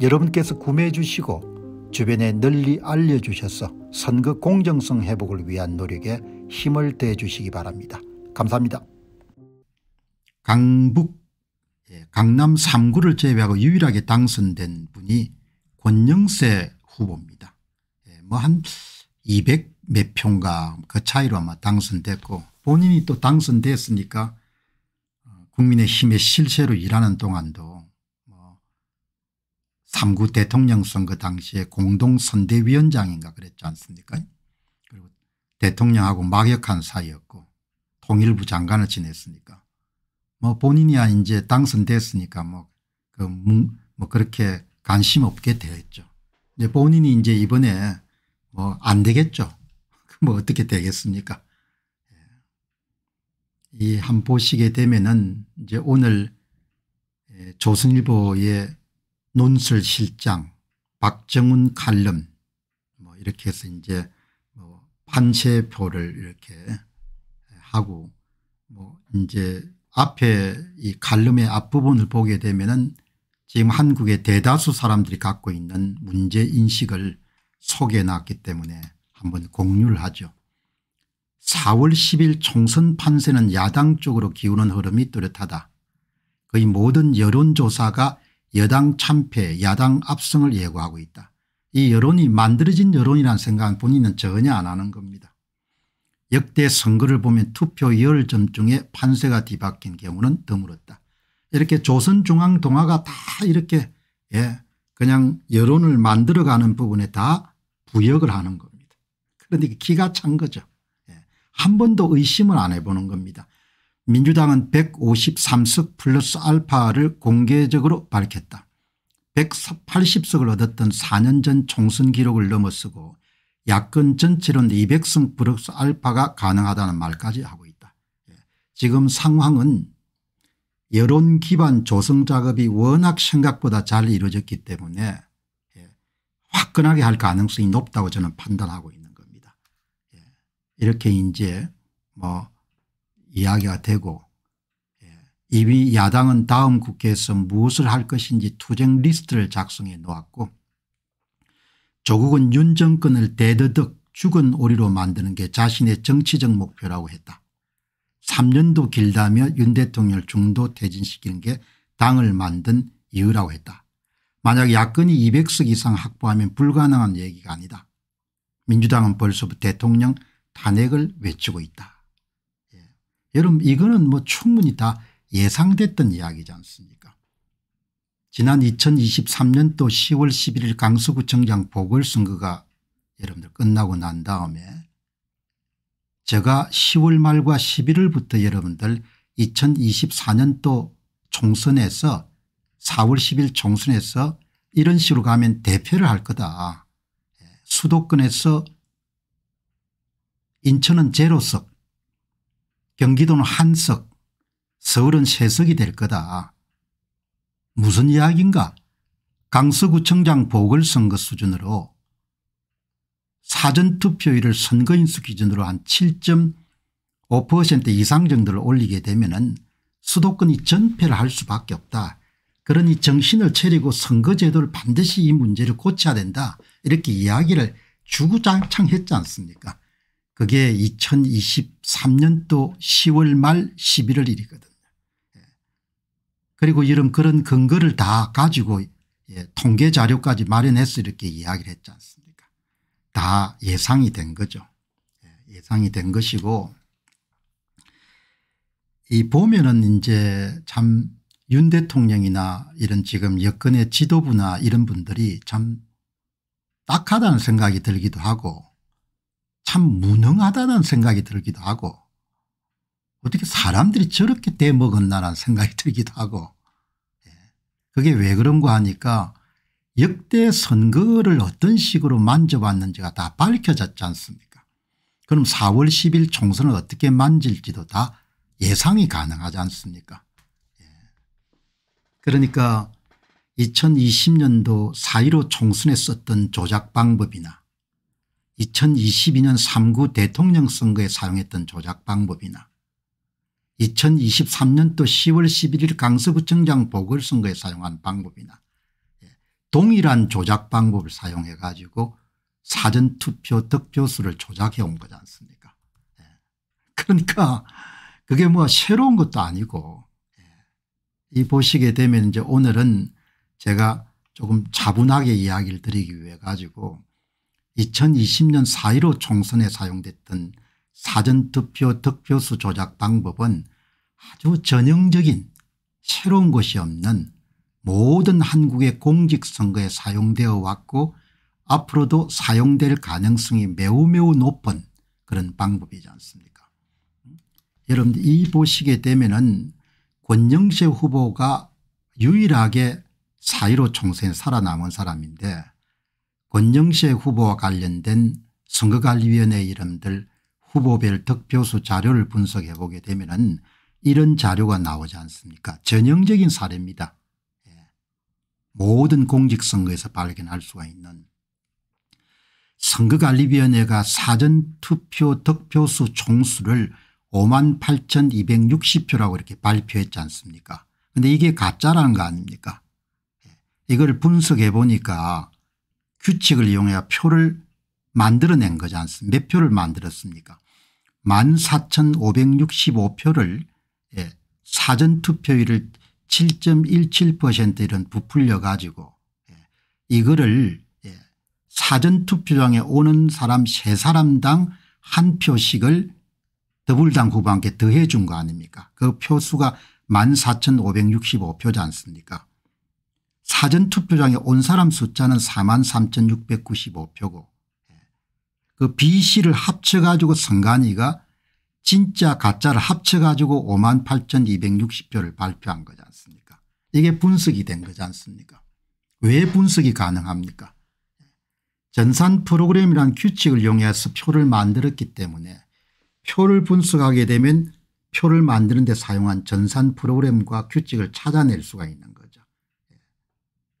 여러분께서 구매해 주시고 주변에 널리 알려주셔서 선거 공정성 회복을 위한 노력에 힘을 대해 주시기 바랍니다. 감사합니다. 강북 예, 강남 3구를 제외하고 유일하게 당선된 분이 권영세 후보입니다. 예, 뭐한 200 몇 표인가 그 차이로 아마 당선됐고 본인이 또 당선됐으니까 어, 국민의힘의 실세로 일하는 동안도 3구 대통령 선거 당시에 공동선대위원장인가 그랬지 않습니까 그리고 대통령하고 막역한 사이였고 통일부 장관을 지냈으니까 뭐 본인이야 이제 당선됐으니까 뭐, 그, 뭐 그렇게 관심 없게 되었죠. 이제 본인이 이제 이번에 뭐 안 되겠죠. 뭐 어떻게 되겠습니까 예. 이한 보시게 되면은 이제 오늘 예, 조선일보의 논술 실장 박정훈 칼럼 뭐 이렇게 해서 이제 뭐 판세표를 이렇게 하고 뭐 이제 앞에 이 칼럼의 앞부분을 보게 되면은 지금 한국의 대다수 사람들이 갖고 있는 문제 인식을 소개해 놨기 때문에 한번 공유를 하죠. 4월 10일 총선 판세는 야당 쪽으로 기우는 흐름이 뚜렷하다. 거의 모든 여론조사가 여당 참패 야당 압승을 예고하고 있다. 이 여론이 만들어진 여론이라는 생각은 본인은 전혀 안 하는 겁니다. 역대 선거를 보면 투표 10점 중에 판세가 뒤바뀐 경우는 드물었다. 이렇게 조선중앙동화가 다 이렇게 예 그냥 여론을 만들어가는 부분에 다 부역을 하는 겁니다. 그러니까 기가 찬 거죠. 예. 한 번도 의심을 안 해보는 겁니다. 민주당은 153석 플러스 알파를 공개적으로 밝혔다. 180석을 얻었던 4년 전 총선 기록을 넘어서고 야권 전체로는 200석 플러스 알파가 가능하다는 말까지 하고 있다. 예. 지금 상황은 여론 기반 조성 작업이 워낙 생각보다 잘 이루어졌기 때문에 예. 화끈하게 할 가능성이 높다고 저는 판단하고 있는 겁니다. 예. 이렇게 이제 뭐 이야기가 되고 예. 이미 야당은 다음 국회에서 무엇을 할 것인지 투쟁 리스트를 작성해 놓았고 조국은 윤 정권을 dead duck 죽은 오리로 만드는 게 자신의 정치적 목표라고 했다. 3년도 길다며 윤 대통령을 중도 퇴진시키는 게 당을 만든 이유라고 했다. 만약 야권이 200석 이상 확보하면 불가능한 얘기가 아니다. 민주당은 벌써부터 대통령 탄핵을 외치고 있다. 여러분 이거는 뭐 충분히 다 예상됐던 이야기지 않습니까 지난 2023년도 10월 11일 강서구청장 보궐선거가 여러분들 끝나고 난 다음에 제가 10월 말과 11월부터 여러분들 2024년도 총선에서 4월 10일 총선에서 이런 식으로 가면 대표를 할 거다. 예, 수도권에서 인천은 제로석 경기도는 한석 서울은 세석이 될 거다. 무슨 이야기인가 강서구청장 보궐선거 수준으로 사전투표율을 선거인수 기준으로 한 7.5% 이상 정도를 올리게 되면 수도권이 전패를 할 수밖에 없다. 그러니 정신을 차리고 선거제도를 반드시 이 문제를 고쳐야 된다. 이렇게 이야기를 주구장창 했지 않습니까 그게 2023년도 10월 말 11월 일이거든요. 예. 그리고 이런 그런 근거를 다 가지고 예, 통계 자료까지 마련해서 이렇게 이야기를 했지 않습니까 다 예상이 된 거죠. 예, 예상이 된 것이고 이 보면은 이제 참 윤 대통령이나 이런 지금 여권의 지도부나 이런 분들이 참 딱하다는 생각이 들기도 하고 참 무능하다는 생각이 들기도 하고 어떻게 사람들이 저렇게 대먹었나라는 생각이 들기도 하고 예. 그게 왜 그런가 하니까 역대 선거를 어떤 식으로 만져봤는지가 다 밝혀졌지 않습니까 그럼 4월 10일 총선을 어떻게 만질지도 다 예상이 가능하지 않습니까 예. 그러니까 2020년도 4.15 총선에 썼던 조작 방법이나 2022년 3구 대통령 선거에 사용했던 조작 방법이나 2023년도 10월 11일 강서구청장 보궐선거에 사용한 방법이나 예, 동일한 조작 방법을 사용해 가지고 사전투표 득표수를 조작해 온 거지 않습니까 예. 그러니까 그게 뭐 새로운 것도 아니고 예. 이 보시게 되면 이제 오늘은 제가 조금 차분하게 이야기를 드리기 위해 가지고 2020년 4.15 총선에 사용됐던 사전투표 득표수 조작 방법은 아주 전형적인 새로운 것이 없는 모든 한국의 공직선거에 사용되어 왔고 앞으로도 사용될 가능성이 매우 매우 높은 그런 방법이지 않습니까? 여러분들 이 보시게 되면 은 권영세 후보가 유일하게 4.15 총선에 살아남은 사람인데 권영세 후보와 관련된 선거관리위원회 이름들 후보별 득표수 자료를 분석해 보게 되면 이런 자료가 나오지 않습니까 전형적인 사례입니다. 예. 모든 공직선거에서 발견할 수가 있는 선거관리위원회가 사전투표 득표수 총수를 5만 8,260표라고 이렇게 발표했지 않습니까 그런데 이게 가짜라는 거 아닙니까 예. 이걸 분석해 보니까 규칙을 이용해 표를 만들어낸 거지 않습니까? 몇 표를 만들었습니까? 14,565표를 예, 사전투표율을 7.17% 이런 부풀려 가지고 예, 이거를 예, 사전투표장에 오는 사람 세 사람당 한 표씩을 더불당 후보한테 더해 준 거 아닙니까? 그 표수가 14,565표지 않습니까 사전투표장에 온 사람 숫자는 4만 3695표고 그 B씨를 합쳐가지고 선관위가 진짜 가짜를 합쳐가지고 5만 8260표를 발표한 거지 않습니까 이게 분석이 된 거지 않습니까 왜 분석이 가능합니까 전산 프로그램이라는 규칙을 이용해서 표를 만들었기 때문에 표를 분석하게 되면 표를 만드는 데 사용한 전산 프로그램과 규칙을 찾아낼 수가 있는 거죠.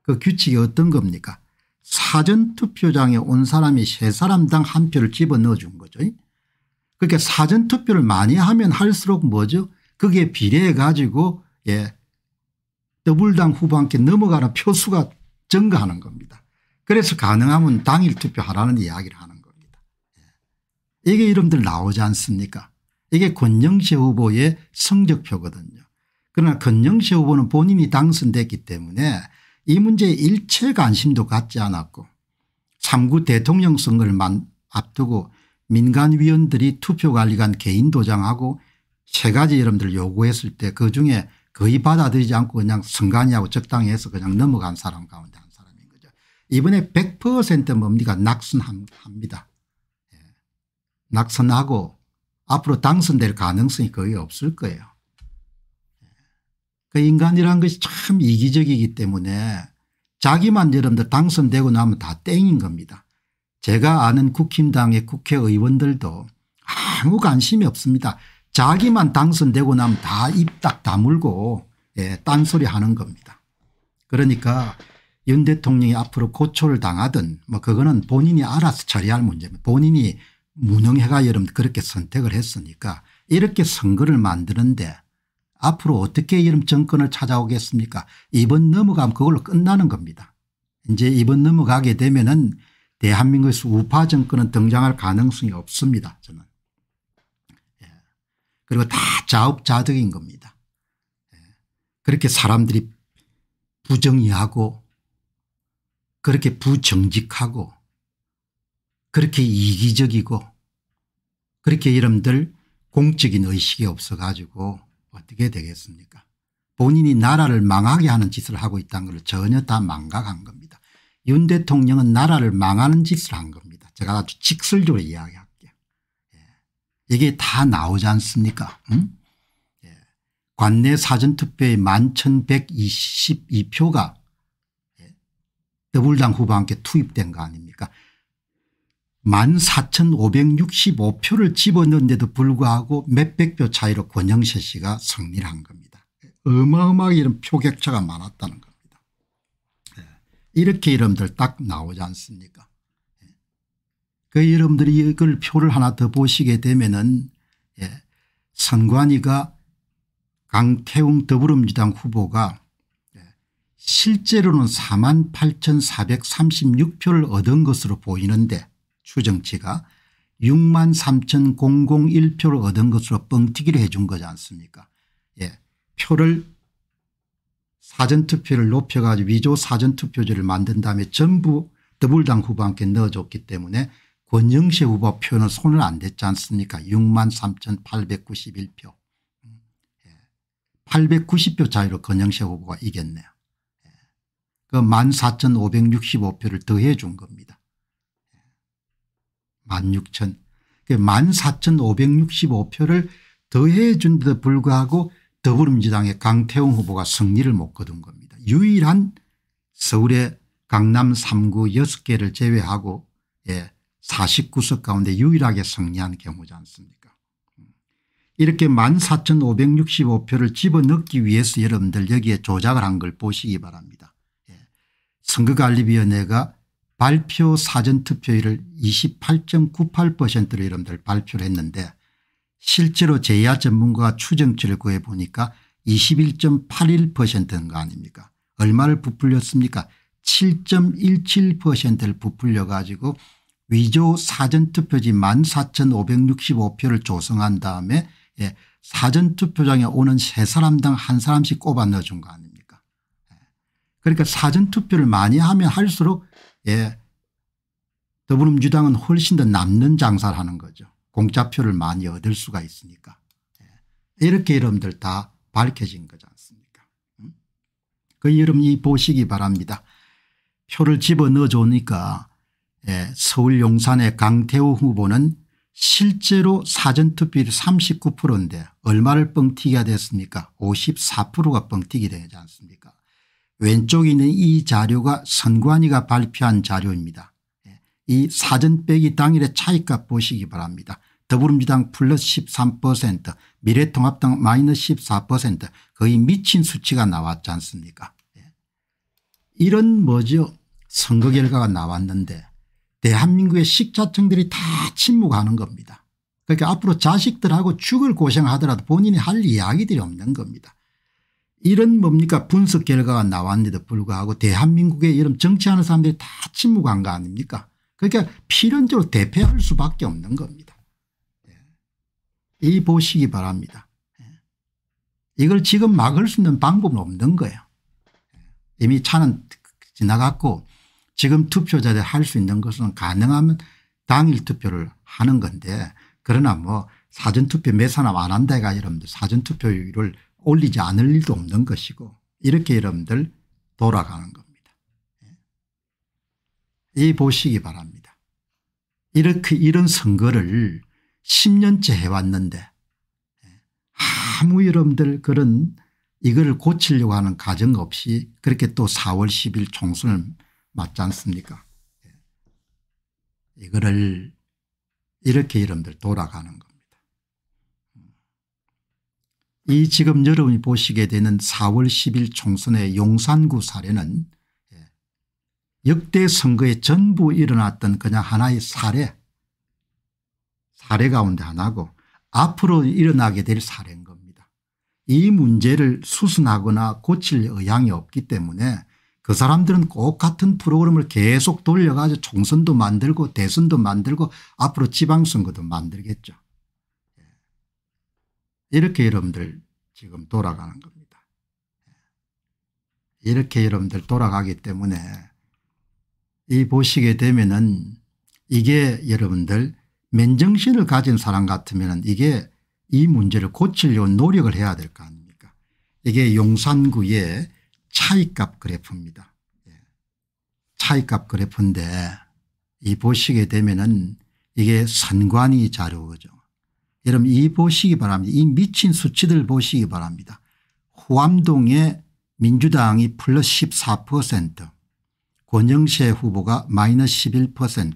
그 규칙이 어떤 겁니까 사전투표장에 온 사람이 세 사람당 한 표를 집어넣어 준 거죠. 그러니까 사전투표를 많이 하면 할수록 뭐죠 그게 비례해 가지고 예 더불당 후보한테 넘어가는 표수가 증가하는 겁니다. 그래서 가능하면 당일 투표하라는 이야기를 하는 겁니다. 예. 이게 이름들 나오지 않습니까 이게 권영세 후보의 성적표거든요. 그러나 권영세 후보는 본인이 당선됐기 때문에 이 문제에 일체 관심도 갖지 않았고 3구 대통령 선거를 앞두고 민간위원들이 투표관리관 개인 도장하고 세 가지 여러분들 요구했을 때 그중에 거의 받아들이지 않고 그냥 선관위하고 적당히 해서 그냥 넘어간 사람 가운데 한 사람인 거죠. 이번에 100% 뭡니까 낙선합니다. 예. 낙선하고 앞으로 당선될 가능성이 거의 없을 거예요. 그 인간이라는 것이 참 이기적이기 때문에 자기만 여러분들 당선되고 나면 다 땡인 겁니다. 제가 아는 국힘당의 국회의원들도 아무 관심이 없습니다. 자기만 당선되고 나면 다 입 딱 다물고 예, 딴소리 하는 겁니다. 그러니까 윤 대통령이 앞으로 고초를 당하든 뭐 그거는 본인이 알아서 처리할 문제입니다. 본인이 무능해가 여러분 그렇게 선택을 했으니까 이렇게 선거를 만드는데 앞으로 어떻게 이런 정권을 찾아오겠습니까 이번 넘어가면 그걸로 끝나는 겁니다. 이제 이번 넘어가게 되면 은 대한민국에서 우파 정권은 등장할 가능성이 없습니다. 저는. 예. 그리고 다 자업자득인 겁니다. 예. 그렇게 사람들이 부정의하고 그렇게 부정직하고 그렇게 이기적이고 그렇게 여러분들 공적인 의식이 없어 가지고 어떻게 되겠습니까 본인이 나라를 망하게 하는 짓을 하고 있다는 걸 전혀 다 망각한 겁니다. 윤 대통령은 나라를 망하는 짓을 한 겁니다. 제가 아주 직설적으로 이야기할게요. 예. 이게 다 나오지 않습니까 응? 예. 관내 사전투표의 11,122표가 예. 더불당 함께 투입된 거 아닙니까 14,565표를 집어넣는데도 불구하고 몇백 표 차이로 권영세 씨가 승리를 한 겁니다. 어마어마하게 이런 표격차가 많았다는 겁니다. 예. 이렇게 여러분들 딱 나오지 않습니까 예. 그 여러분들이 이걸 표를 하나 더 보시게 되면은 예. 선관위가 강태웅 더불어민주당 후보가 실제로는 4만 8,436표를 얻은 것으로 보이는데 추정치가 6만 3,001표를 얻은 것으로 뻥튀기를 해준 거지 않습니까 예. 표를 사전투표를 높여가지고 위조 사전투표제를 만든 다음에 전부 더불당 후보한테 넣어줬기 때문에 권영세 후보 표는 손을 안 댔지 않습니까 6만 3,891표 890표 음, 예. 차이로 권영세 후보가 이겼네요. 예. 그 14,565표를 더해 준 겁니다. 16,000 14,565표를 더해 준 데도 불구하고 더불어민주당의 강태웅 후보가 승리를 못 거둔 겁니다. 유일한 서울의 강남 3구 6개를 제외하고 예, 49석 가운데 유일하게 승리한 경우지 않습니까 이렇게 14,565표를 집어넣기 위해서 여러분들 여기에 조작을 한 걸 보시기 바랍니다. 예. 선거관리위원회가 발표 사전투표율을 28.98%로 여러분들 발표를 했는데 실제로 제야 전문가가 추정치를 구해보니까 21.81%인 거 아닙니까? 얼마를 부풀렸습니까? 7.17%를 부풀려 가지고 위조 사전투표지 14,565표를 조성한 다음에 예, 사전투표장에 오는 세 사람당 한 사람씩 꼽아 넣어준 거 아닙니까? 예. 그러니까 사전투표를 많이 하면 할수록 예. 더불어민주당은 훨씬 더 남는 장사를 하는 거죠. 공짜표를 많이 얻을 수가 있으니까. 예. 이렇게 여러분들 다 밝혀진 거지 않습니까 음? 그 여러분이 보시기 바랍니다. 표를 집어넣어 주니까 예. 서울 용산의 강태우 후보는 실제로 사전투표율이 39%인데 얼마를 뻥튀기가 됐습니까 54%가 뻥튀기 되지 않습니까 왼쪽에 있는 이 자료가 선관위가 발표한 자료입니다. 예. 이 사전 빼기 당일의 차이값 보시기 바랍니다. 더불어민주당 플러스 13% 미래통합당 마이너스 14% 거의 미친 수치가 나왔지 않습니까 예. 이런 뭐죠 선거 결과가 나왔는데 대한민국의 식자층들이 다 침묵하는 겁니다. 그러니까 앞으로 자식들하고 죽을 고생하더라도 본인이 할 이야기들이 없는 겁니다. 이런 뭡니까 분석 결과가 나왔는데도 불구하고 대한민국에 이런 정치하는 사람들이 다 침묵한 거 아닙니까 그러니까 필연적으로 대패할 수밖에 없는 겁니다. 예. 이 보시기 바랍니다. 예. 이걸 지금 막을 수 있는 방법은 없는 거예요. 예. 이미 차는 지나갔고 지금 투표자들 할 수 있는 것은 가능하면 당일 투표를 하는 건데 그러나 뭐 사전투표 몇 사람 안 한다가 여러분들 사전투표율을 올리지 않을 일도 없는 것이고 이렇게 여러분들 돌아가는 겁니다. 예. 이 보시기 바랍니다. 이렇게 이런 선거를 10년째 해왔는데 예. 아무 여러분들 그런 이걸 고치려고 하는 가정 없이 그렇게 또 4월 10일 총선을 맞지 않습니까 예. 이거를 이렇게 여러분들 돌아가는 거. 이 지금 여러분이 보시게 되는 4월 10일 총선의 용산구 사례는 예, 역대 선거에 전부 일어났던 그냥 하나의 사례 사례 가운데 하나고 앞으로 일어나게 될 사례인 겁니다. 이 문제를 수순하거나 고칠 의향이 없기 때문에 그 사람들은 꼭 같은 프로그램을 계속 돌려가지고 총선도 만들고 대선도 만들고 앞으로 지방선거도 만들겠죠. 이렇게 여러분들 지금 돌아가는 겁니다. 이렇게 여러분들 돌아가기 때문에 이 보시게 되면은 이게 여러분들 맨정신을 가진 사람 같으면 이게 이 문제를 고치려고 노력을 해야 될 거 아닙니까 이게 용산구의 차이값 그래프입니다. 예. 차이값 그래프인데 이 보시게 되면은 이게 선관위 자료죠. 여러분 이 보시기 바랍니다. 이 미친 수치들 보시기 바랍니다. 호암동의 민주당이 플러스 14% 권영세 후보가 마이너스 11%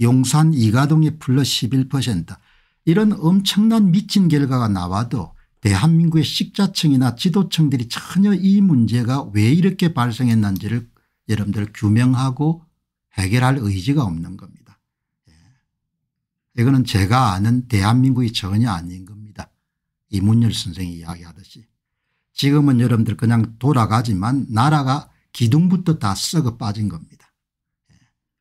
용산 이가동이 플러스 11% 이런 엄청난 미친 결과가 나와도 대한민국의 식자청이나 지도청들이 전혀 이 문제가 왜 이렇게 발생했는지를 여러분들 규명하고 해결할 의지가 없는 겁니다. 예. 이거는 제가 아는 대한민국이 전혀 아닌 겁니다. 이문열 선생이 이야기하듯이. 지금은 여러분들 그냥 돌아가지만 나라가 기둥부터 다 썩어 빠진 겁니다. 예.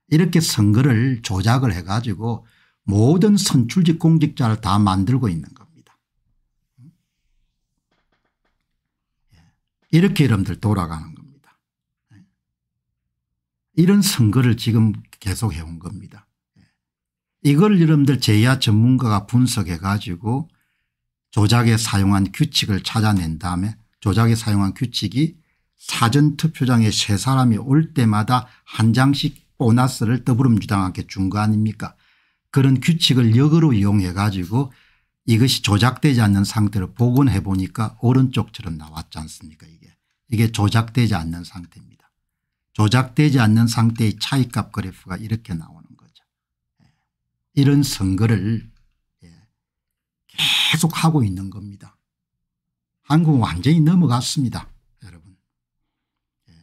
이렇게 선거를 조작을 해가지고 모든 선출직 공직자를 다 만들고 있는 겁니다. 예. 이렇게 여러분들 돌아가는 겁니다. 예. 이런 선거를 지금 계속 해온 겁니다. 이걸 여러분들 제야 전문가가 분석해 가지고 조작에 사용한 규칙을 찾아낸 다음에 조작에 사용한 규칙이 사전투표장에 세 사람이 올 때마다 한 장씩 보너스를 더불어민주당한테 준 거 아닙니까 그런 규칙을 역으로 이용해 가지고 이것이 조작되지 않는 상태로 복원해 보니까 오른쪽처럼 나왔지 않습니까 이게. 이게 조작되지 않는 상태입니다. 조작되지 않는 상태의 차이값 그래프가 이렇게 나오는. 이런 선거를 예. 계속 하고 있는 겁니다. 한국은 완전히 넘어갔습니다. 여러분. 예.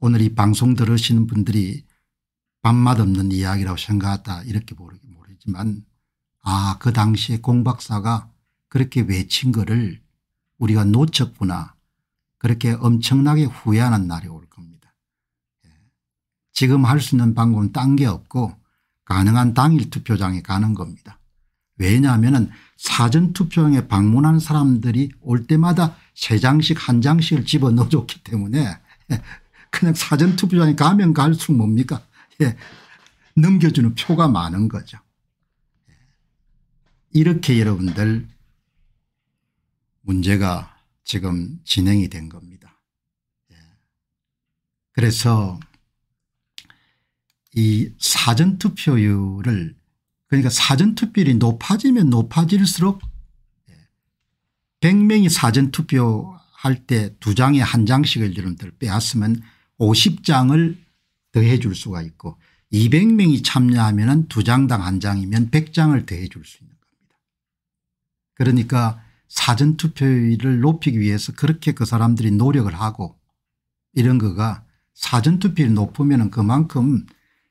오늘 이 방송 들으시는 분들이 밥맛 없는 이야기라고 생각하다 이렇게 모르지만 아 그 당시에 공 박사가 그렇게 외친 거를 우리가 놓쳤구나 그렇게 엄청나게 후회하는 날이 올 겁니다. 예. 지금 할 수 있는 방법은 딴 게 없고 가능한 당일 투표장에 가는 겁니다. 왜냐하면 사전투표용에 방문한 사람들이 올 때마다 세 장씩 한 장씩을 집어넣어줬기 때문에 그냥 사전투표장에 가면 갈수록 뭡니까 예. 넘겨주는 표가 많은 거죠. 이렇게 여러분들 문제가 지금 진행이 된 겁니다. 예. 그래서 이 사전투표율을 그러니까 사전투표율이 높아지면 높아질수록 100명이 사전투표할 때 두 장에 한 장씩을 여러분들 빼앗으면 50장을 더해 줄 수가 있고 200명이 참여하면 두 장당 한 장이면 100장을 더해 줄 수 있는 겁니다. 그러니까 사전투표율을 높이기 위해서 그렇게 그 사람들이 노력을 하고 이런 거가 사전투표율이 높으면 그만큼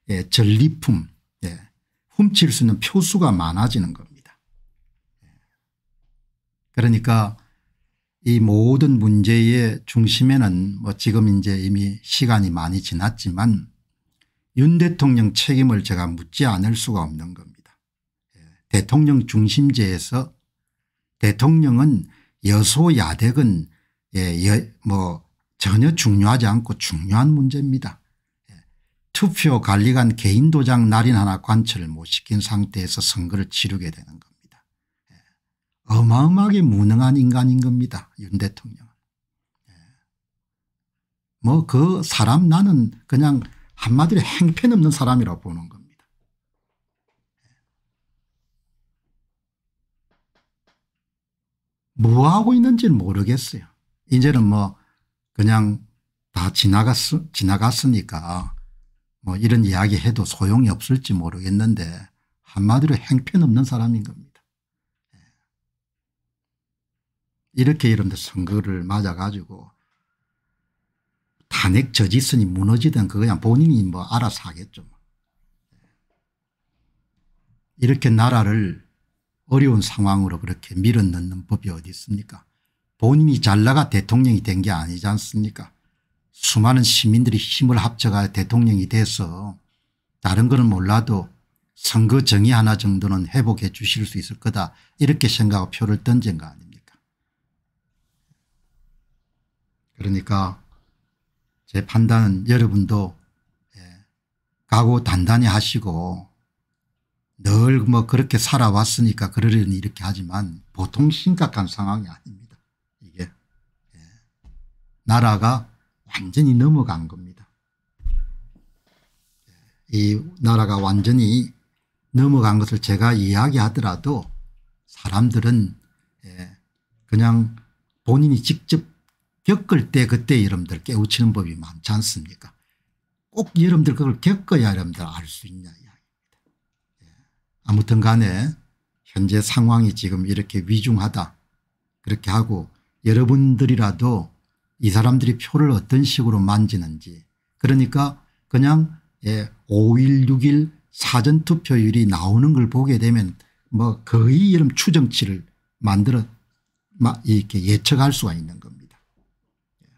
예, 전리품 훔칠 수 있는 표수가 많아지는 겁니다. 그러니까 이 모든 문제의 중심에는 뭐 지금 이제 이미 시간이 많이 지났지만 윤 대통령 책임을 제가 묻지 않을 수가 없는 겁니다. 예, 대통령 중심제에서 대통령은 여소야대건 예, 뭐 전혀 중요하지 않고 중요한 문제입니다. 투표 관리관 개인 도장 날인 하나 관철을 못 시킨 상태에서 선거를 치르게 되는 겁니다. 예. 어마어마하게 무능한 인간인 겁니다. 윤 대통령은. 예. 뭐그 사람 나는 그냥 한마디로 행편없는 사람이라고 보는 겁니다. 예. 뭐 하고 있는지는 모르겠어요. 이제는 뭐 그냥 다 지나갔, 지나갔으니까 뭐 이런 이야기 해도 소용이 없을지 모르겠는데 한마디로 행편없는 사람인 겁니다. 예. 이렇게 여러분들 선거를 맞아 가지고 탄핵 저지선이 무너지든 그냥 본인이 뭐 알아서 하겠죠. 뭐. 예. 이렇게 나라를 어려운 상황으로 그렇게 밀어넣는 법이 어디 있습니까 본인이 잘 나가 대통령이 된 게 아니지 않습니까 수많은 시민들이 힘을 합쳐가 대통령이 돼서 다른 거는 몰라도 선거 정의 하나 정도는 회복해 주실 수 있을 거다 이렇게 생각하고 표를 던진 거 아닙니까 그러니까 제 판단은 여러분도 예, 각오 단단히 하시고 늘 뭐 그렇게 살아왔으니까 그러려니 이렇게 하지만 보통 심각한 상황이 아닙니다. 이게 예. 나라가 완전히 넘어간 겁니다. 이 나라가 완전히 넘어간 것을 제가 이야기하더라도 사람들은 예, 그냥 본인이 직접 겪을 때 그때 여러분들 깨우치는 법이 많지 않습니까 꼭 여러분들 그걸 겪어야 여러분들 알 수 있냐 이야기입니다. 예. 아무튼 간에 현재 상황이 지금 이렇게 위중하다 그렇게 하고 여러분들이라도 이 사람들이 표를 어떤 식으로 만지는지 그러니까 그냥 예, 5일 6일 사전투표율이 나오는 걸 보게 되면 뭐 거의 이런 추정치를 만들어 이렇게 예측할 수가 있는 겁니다. 예.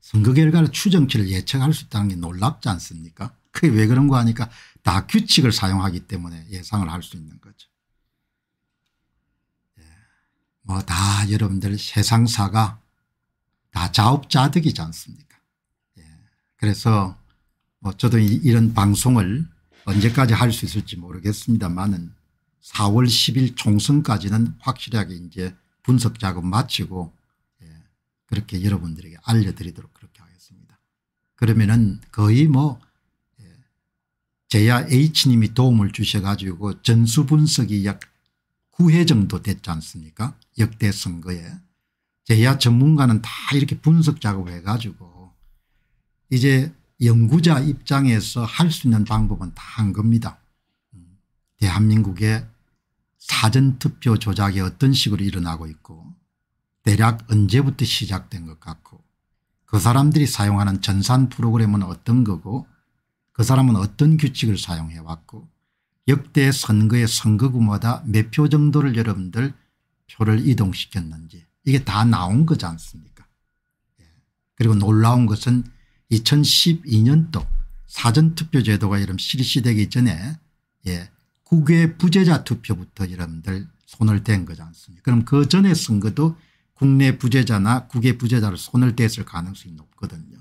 선거 결과를 추정치를 예측할 수 있다는 게 놀랍지 않습니까 그게 왜 그런 거 하니까 다 규칙을 사용하기 때문에 예상을 할 수 있는 거죠. 예. 뭐다 여러분들 세상사가 다 자업자득이지 않습니까 예. 그래서 뭐 저도 이 런 방송을 언제까지 할 수 있을지 모르겠습니다만은 4월 10일 총선까지는 확실하게 이제 분석 작업 마치고 예, 그렇게 여러분들에게 알려드리도록 그렇게 하겠습니다. 그러면은 거의 뭐 예, 제야 H님이 도움을 주셔가지고 전수 분석이 약 9회 정도 됐지 않습니까 역대 선거에 제야 전문가는 다 이렇게 분석 작업을 해가지고 이제 연구자 입장에서 할 수 있는 방법은 다 한 겁니다. 음, 대한민국의 사전투표 조작이 어떤 식으로 일어나고 있고 대략 언제부터 시작된 것 같고 그 사람들이 사용하는 전산 프로그램은 어떤 거고 그 사람은 어떤 규칙을 사용해 왔고 역대 선거의 선거구마다 몇 표 정도를 여러분들 표를 이동시켰는지 이게 다 나온 거지 않습니까 예. 그리고 놀라운 것은 2012년도 사전투표 제도가 이름 실시되기 전에 예, 국외 부재자 투표부터 여러분들 손을 댄 거지 않습니까 그럼 그 전에 선거도 국내 부재자나 국외 부재자를 손을 댔을 가능성이 높거든요.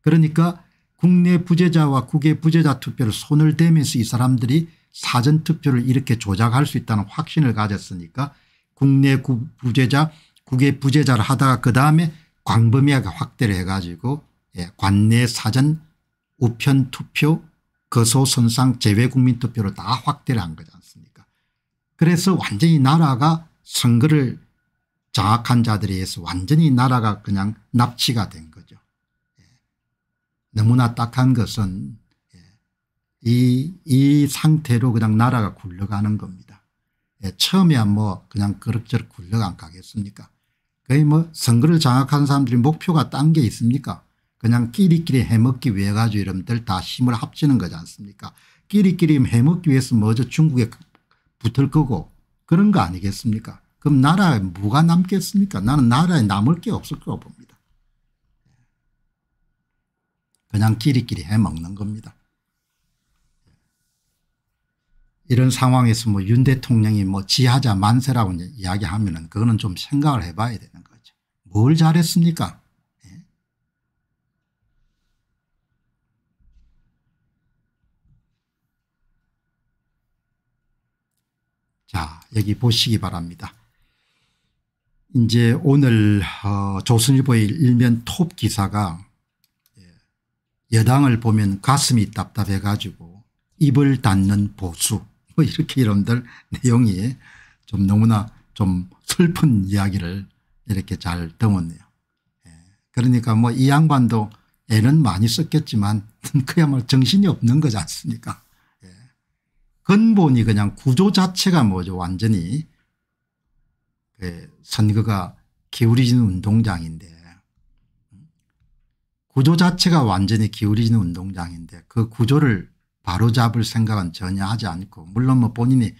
그러니까 국내 부재자와 국외 부재자 투표를 손을 대면서 이 사람들이 사전투표를 이렇게 조작할 수 있다는 확신을 가졌으니까 국내 부재자 국외 부재자를 하다가 그다음에 광범위하게 확대를 해가지고 예, 관내 사전 우편 투표 거소 선상 재외국민 투표로 다 확대를 한 거지 않습니까 그래서 완전히 나라가 선거를 장악한 자들에 의해서 완전히 나라가 그냥 납치가 된 거죠. 예. 너무나 딱한 것은 예. 이, 이 상태로 그냥 나라가 굴러가는 겁니다. 예. 처음에야 뭐 그냥 그럭저럭 굴러간 가겠습니까 거의 뭐 선거를 장악한 사람들이 목표가 딴 게 있습니까? 그냥 끼리끼리 해먹기 위해 가지고 여러분들 다 힘을 합치는 거지 않습니까? 끼리끼리 해먹기 위해서 먼저 중국에 붙을 거고 그런 거 아니겠습니까? 그럼 나라에 뭐가 남겠습니까? 나는 나라에 남을 게 없을 거라고 봅니다. 그냥 끼리끼리 해먹는 겁니다. 이런 상황에서 뭐 윤 대통령이 뭐 지하자 만세라고 이야기하면 은 그거는 좀 생각을 해봐야 되는 거죠. 뭘 잘했습니까 자 여기 보시기 바랍니다. 이제 오늘 어, 조선일보의 일면 톱 기사가 예, 여당을 보면 가슴이 답답해 가지고 입을 닫는 보수 뭐 이렇게 여러분들 내용이 좀 너무나 좀 슬픈 이야기를 이렇게 잘 담았네요. 예, 그러니까 뭐 이 양반도 애는 많이 썼겠지만 그야말로 정신이 없는 거지 않습니까? 근본이 그냥 구조 자체가 뭐죠 완전히 그 선거가 기울이지는 운동장인데 구조 자체가 완전히 기울이지는 운동장인데 그 구조를 바로잡을 생각은 전혀 하지 않고 물론 뭐 본인이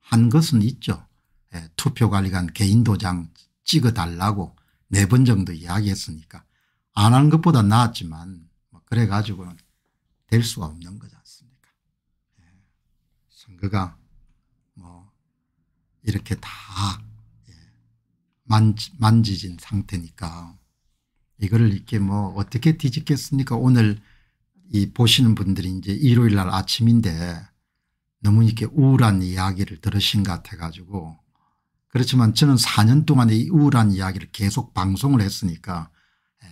한 것은 있죠. 예, 투표관리관 개인 도장 찍어달라고 네 번 정도 이야기했으니까 안 하는 것보다 나았지만 뭐 그래 가지고는 될 수가 없는 거죠. 선거가 뭐 이렇게 다 예, 만지, 만지진 상태니까 이거를 이렇게 뭐 어떻게 뒤집겠습니까 오늘 이 보시는 분들이 이제 일요일 날 아침인데 너무 이렇게 우울한 이야기를 들으신 것 같아 가지고 그렇지만 저는 4년 동안 이 우울한 이야기를 계속 방송을 했으니까 예,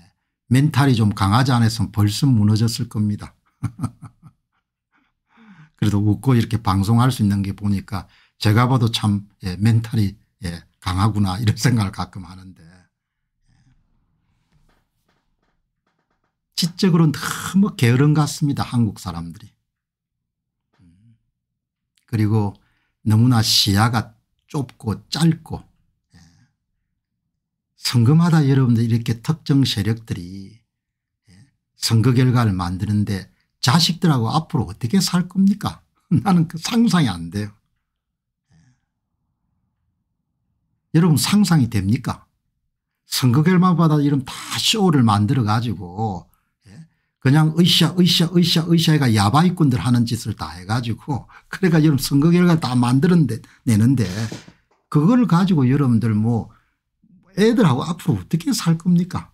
멘탈이 좀 강하지 않았으면 벌써 무너졌을 겁니다. 그래도 웃고 이렇게 방송할 수 있는 게 보니까 제가 봐도 참 예, 멘탈이 예, 강하구나 이런 생각을 가끔 하는데 예. 지적으로 너무 게으른 같습니다. 한국 사람들이. 그리고 너무나 시야가 좁고 짧고 예. 선거마다 여러분들 이렇게 특정 세력들이 예. 선거 결과를 만드는데 자식들하고 앞으로 어떻게 살 겁니까 나는 그 상상이 안 돼요. 예. 여러분 상상이 됩니까 선거 결과마다 이런 다 쇼를 만들어 가지고 그냥 으쌰 으쌰 으쌰 으쌰가 야바이꾼들 하는 짓을 다 해가지고 그러니까 여러분 선거 결과 다 만들어내는데 그걸 가지고 여러분들 뭐 애들하고 앞으로 어떻게 살 겁니까?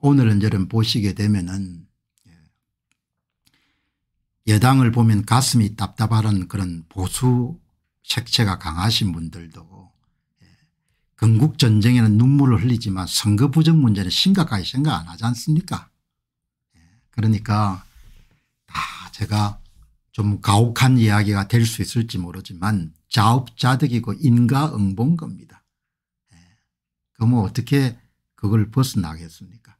오늘은 여러분 보시게 되면은 여당을 보면 가슴이 답답하는 그런 보수 색채가 강하신 분들도 건국 전쟁에는 눈물을 흘리지만 선거 부정 문제는 심각하게 생각 안 하지 않습니까? 예, 그러니까 다 제가 좀 가혹한 이야기가 될 수 있을지 모르지만 자업자득이고 인가응본 겁니다. 예, 그뭐 어떻게 그걸 벗어나겠습니까?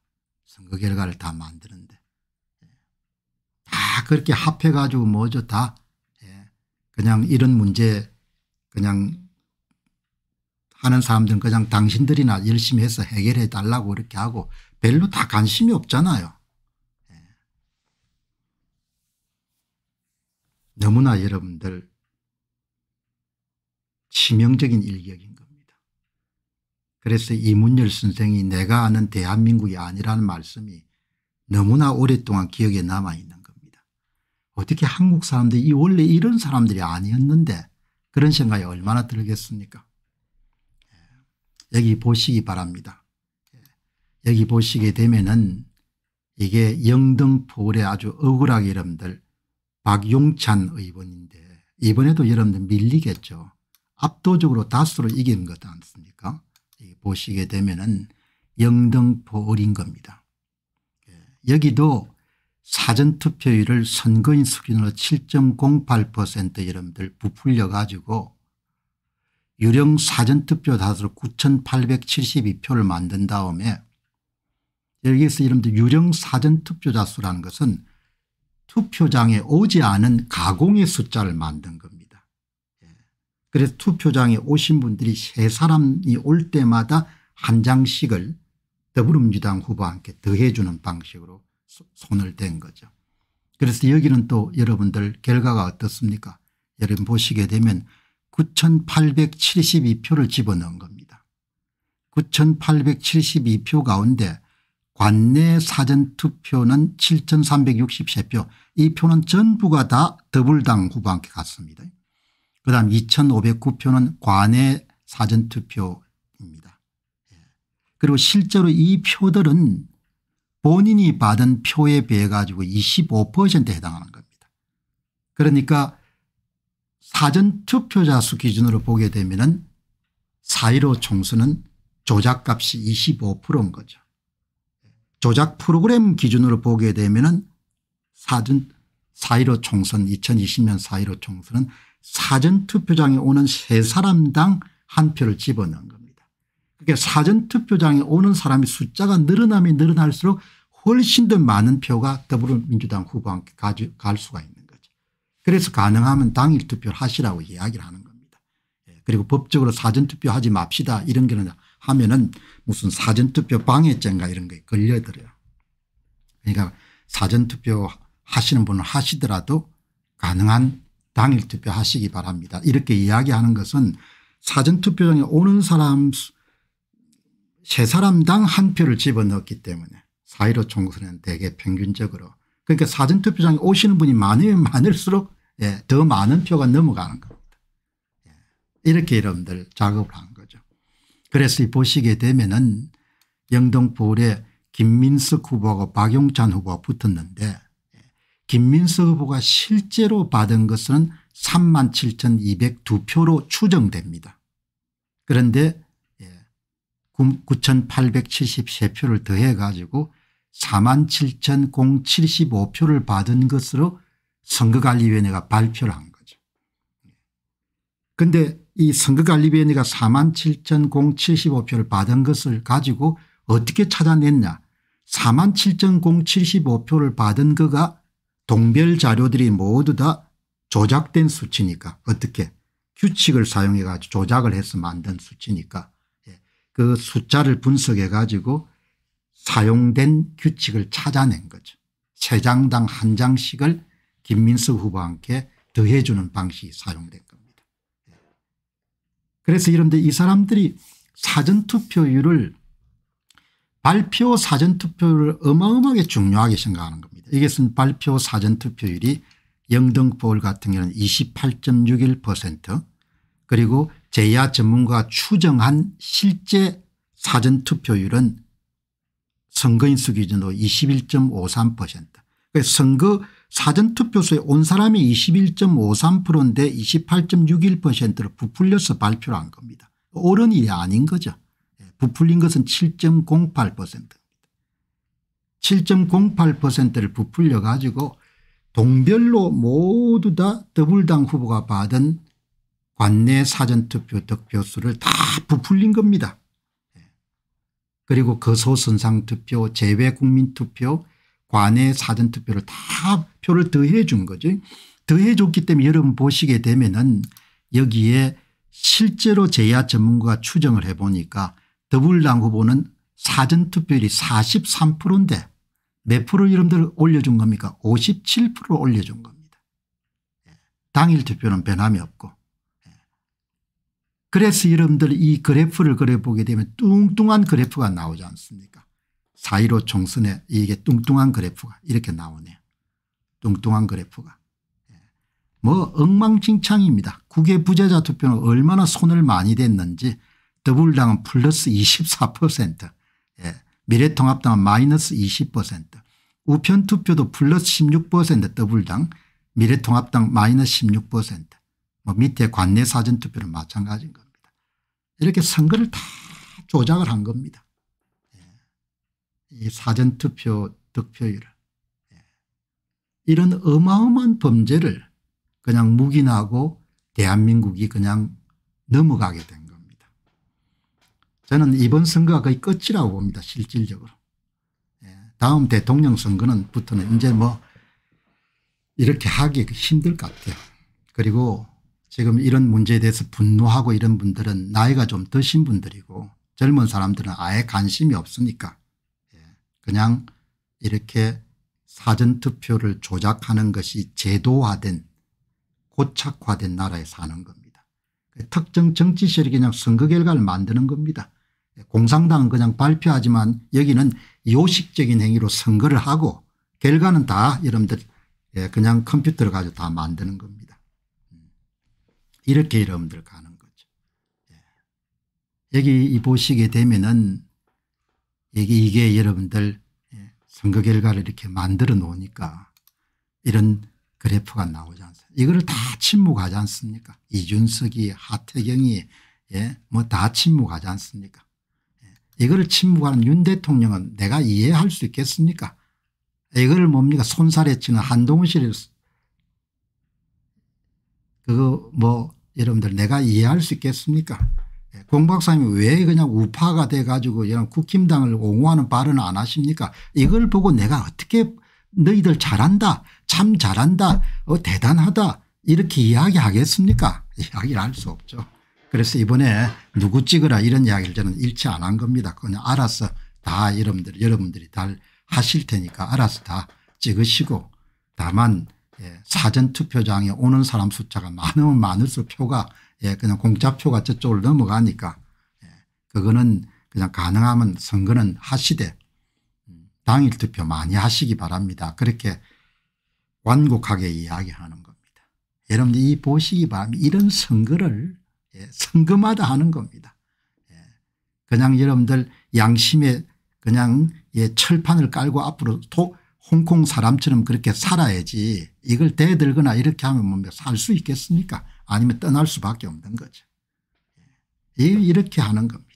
선거 결과를 다 만드는데. 예, 다 그렇게 합해 가지고 뭐죠 다? 그냥 이런 문제 그냥 하는 사람들은 그냥 당신들이나 열심히 해서 해결해 달라고 그렇게 하고 별로 다 관심이 없잖아요. 예. 너무나 여러분들 치명적인 일격인 겁니다. 그래서 이문열 선생이 내가 아는 대한민국이 아니라는 말씀이 너무나 오랫동안 기억에 남아있는 겁니다. 어떻게 한국 사람들이 원래 이런 사람들이 아니었는데 그런 생각이 얼마나 들겠습니까 여기 보시기 바랍니다. 여기 보시게 되면은 이게 영등포울의 아주 억울하게 여러분들 박용찬 의원인데 이번에도 여러분들 밀리겠죠. 압도적으로 다수로 이긴 것 않습니까 보시게 되면은 영등포울인 겁니다. 여기도 사전투표율을 선거인 수준으로 7.08% 여러분들 부풀려 가지고 유령 사전투표 다수로 9872표를 만든 다음에 여기에서 여러분들 유령 사전투표자 수라는 것은 투표장에 오지 않은 가공의 숫자를 만든 겁니다. 예. 그래서 투표장에 오신 분들이 세 사람이 올 때마다 한 장씩을 더불어민주당 후보와 함께 더해주는 방식으로 손을 댄 거죠. 그래서 여기는 또 여러분들 결과가 어떻습니까 여러분 보시게 되면 9872표를 집어넣은 겁니다. 9872표 가운데 관내 사전투표는 7363표 이 표는 전부가 다 더불당 후보한테 갔습니다. 그 다음 2509표는 관내 사전투표입니다. 예. 그리고 실제로 이 표들은 본인이 받은 표에 비해 가지고 25%에 해당하는 겁니다. 그러니까 사전투표자 수 기준으로 보게 되면 은4.15 총선은 조작값이 25%인 거죠. 조작 프로그램 기준으로 보게 되면 은 사전 4.15 총선 2020년 4.15 총선은 사전투표장에 오는 세 사람당 한 표를 집어넣은 겁니다. 그러니까 사전투표장에 오는 사람의 숫자가 늘어나면 늘어날수록 훨씬 더 많은 표가 더불어민주당 함께 갈 수가 있는 그래서 가능하면 당일 투표를 하시라고 이야기를 하는 겁니다. 예, 그리고 법적으로 사전투표 하지 맙시다 이런 거는 하면은 무슨 사전투표 방해죄인가 이런 게 걸려들어요. 그러니까 사전투표 하시는 분은 하시더라도 가능한 당일 투표 하시기 바랍니다. 이렇게 이야기하는 것은 사전투표장에 오는 사람 세 사람당 한 표를 집어넣기 때문에 4.15 총선은 대개 평균적으로 그러니까 사전투표장에 오시는 분이 많으면 많을수록 예, 더 많은 표가 넘어가는 겁니다. 예, 이렇게 여러분들 작업을 한 거죠. 그래서 보시게 되면은 영등포울에 김민석 후보하고 박용찬 후보가 붙었는데 예, 김민석 후보가 실제로 받은 것은 3만 7,202표로 추정됩니다. 그런데 9,873표를 더해 가지고 4만 7,075표를 받은 것으로 선거관리위원회가 발표를 한 거죠. 그런데 이 선거관리위원회가 4만 7,075표를 받은 것을 가지고 어떻게 찾아냈냐 4만 7,075표를 받은 그가 동별 자료들이 모두 다 조작된 수치니까 어떻게 규칙을 사용해 가지고 조작을 해서 만든 수치니까 예. 그 숫자를 분석해 가지고 사용된 규칙을 찾아낸 거죠. 세 장당 한 장씩을 김민수 후보와 함께 더해주는 방식이 사용된 겁니다. 예. 그래서 여러분들 이 사람들이 사전투표율을 발표 사전투표를 어마어마하게 중요하게 생각하는 겁니다. 이것은 발표 사전투표율이 영등포울 같은 경우는 28.61% 그리고 제야 전문가가 추정한 실제 사전투표율은 선거인 수 기준으로 21.53%. 그러니까 선거 사전투표소에 온 사람이 21.53%인데 28.61%로 부풀려서 발표를 한 겁니다. 옳은 일이 아닌 거죠. 예, 부풀린 것은 7.08%입니다. 7.08%를 부풀려 가지고 동별로 모두 다 더불당 후보가 받은 관내 사전투표 득표수를 다 부풀린 겁니다. 그리고 거소선상 투표 제외국민투표 관내 사전투표를 다 표를 더해 준 거죠. 더해 줬기 때문에 여러분 보시게 되면 은 여기에 실제로 제야 전문가가 추정을 해 보니까 더불당 후보는 사전투표율이 43%인데 몇 프로 여러분들 올려준 겁니까 57% 올려준 겁니다. 예. 당일 투표는 변함이 없고 그래서 여러분들 이 그래프를 그려보게 되면 뚱뚱한 그래프가 나오지 않습니까 4.15 총선에 이게 뚱뚱한 그래프가 이렇게 나오네요. 뚱뚱한 그래프가. 예. 뭐 엉망진창입니다. 국외 부재자 투표는 얼마나 손을 많이 댔는지 더불당은 플러스 24% 예. 미래통합당은 마이너스 20% 우편투표도 플러스 16% 더불당 미래통합당 마이너스 16% 뭐 밑에 관내 사전투표는 마찬가지인 겁니다. 이렇게 선거를 다 조작을 한 겁니다. 예. 이 사전투표 득표율을. 예. 이런 어마어마한 범죄를 그냥 묵인하고 대한민국이 그냥 넘어가게 된 겁니다. 저는 이번 선거가 거의 끝이라고 봅니다. 실질적으로. 예. 다음 대통령 선거는 부터는 이제 뭐 이렇게 하기 힘들 것 같아요. 그리고 지금 이런 문제에 대해서 분노하고 이런 분들은 나이가 좀 드신 분들이고 젊은 사람들은 아예 관심이 없으니까 예, 그냥 이렇게 사전투표를 조작하는 것이 제도화된 고착화된 나라에 사는 겁니다. 특정 정치 세력이 그냥 선거 결과를 만드는 겁니다. 공산당은 그냥 발표하지만 여기는 요식적인 행위로 선거를 하고 결과는 다 여러분들 예, 그냥 컴퓨터를 가지고 다 만드는 겁니다. 이렇게 여러분들 가는 거죠. 예. 여기 보시게 되면은 이게, 이게 여러분들 예, 선거 결과를 이렇게 만들어 놓으니까 이런 그래프가 나오지 않습니까 이거를 다 침묵하지 않습니까 이준석이 하태경이 예, 뭐 다 침묵하지 않습니까 예. 이거를 침묵하는 윤 대통령은 내가 이해할 수 있겠습니까 이거를 뭡니까 손살에 치는 한동훈 씨를 그거 뭐 여러분들 내가 이해할 수 있겠습니까 예, 공 박사님이 왜 그냥 우파가 돼 가지고 이런 국힘당을 옹호하는 발언을 안 하십니까 이걸 보고 내가 어떻게 너희들 잘한다 참 잘한다 어 대단하다 이렇게 이야기하겠습니까 이야기를 할 수 없죠. 그래서 이번에 누구 찍으라 이런 이야기를 저는 일치 안 한 겁니다. 그냥 알아서 다 여러분들 여러분들이 다 하실 테니까 알아서 다 찍으시고 다만 예, 사전투표장에 오는 사람 숫자가 많으면 많을수록 표가 예, 그냥 공짜표가 저쪽으로 넘어가니까 예, 그거는 그냥 가능하면 선거는 하시되 음, 당일 투표 많이 하시기 바랍니다. 그렇게 완곡하게 이야기하는 겁니다. 여러분들 이 보시기 바랍니다. 이런 선거를 예, 선거마다 하는 겁니다. 예, 그냥 여러분들 양심에 그냥 예, 철판을 깔고 앞으로 도, 홍콩 사람처럼 그렇게 살아야지 이걸 대들거나 이렇게 하면 뭐살 수 있겠습니까 아니면 떠날 수밖에 없는 거죠. 예. 이렇게 하는 겁니다.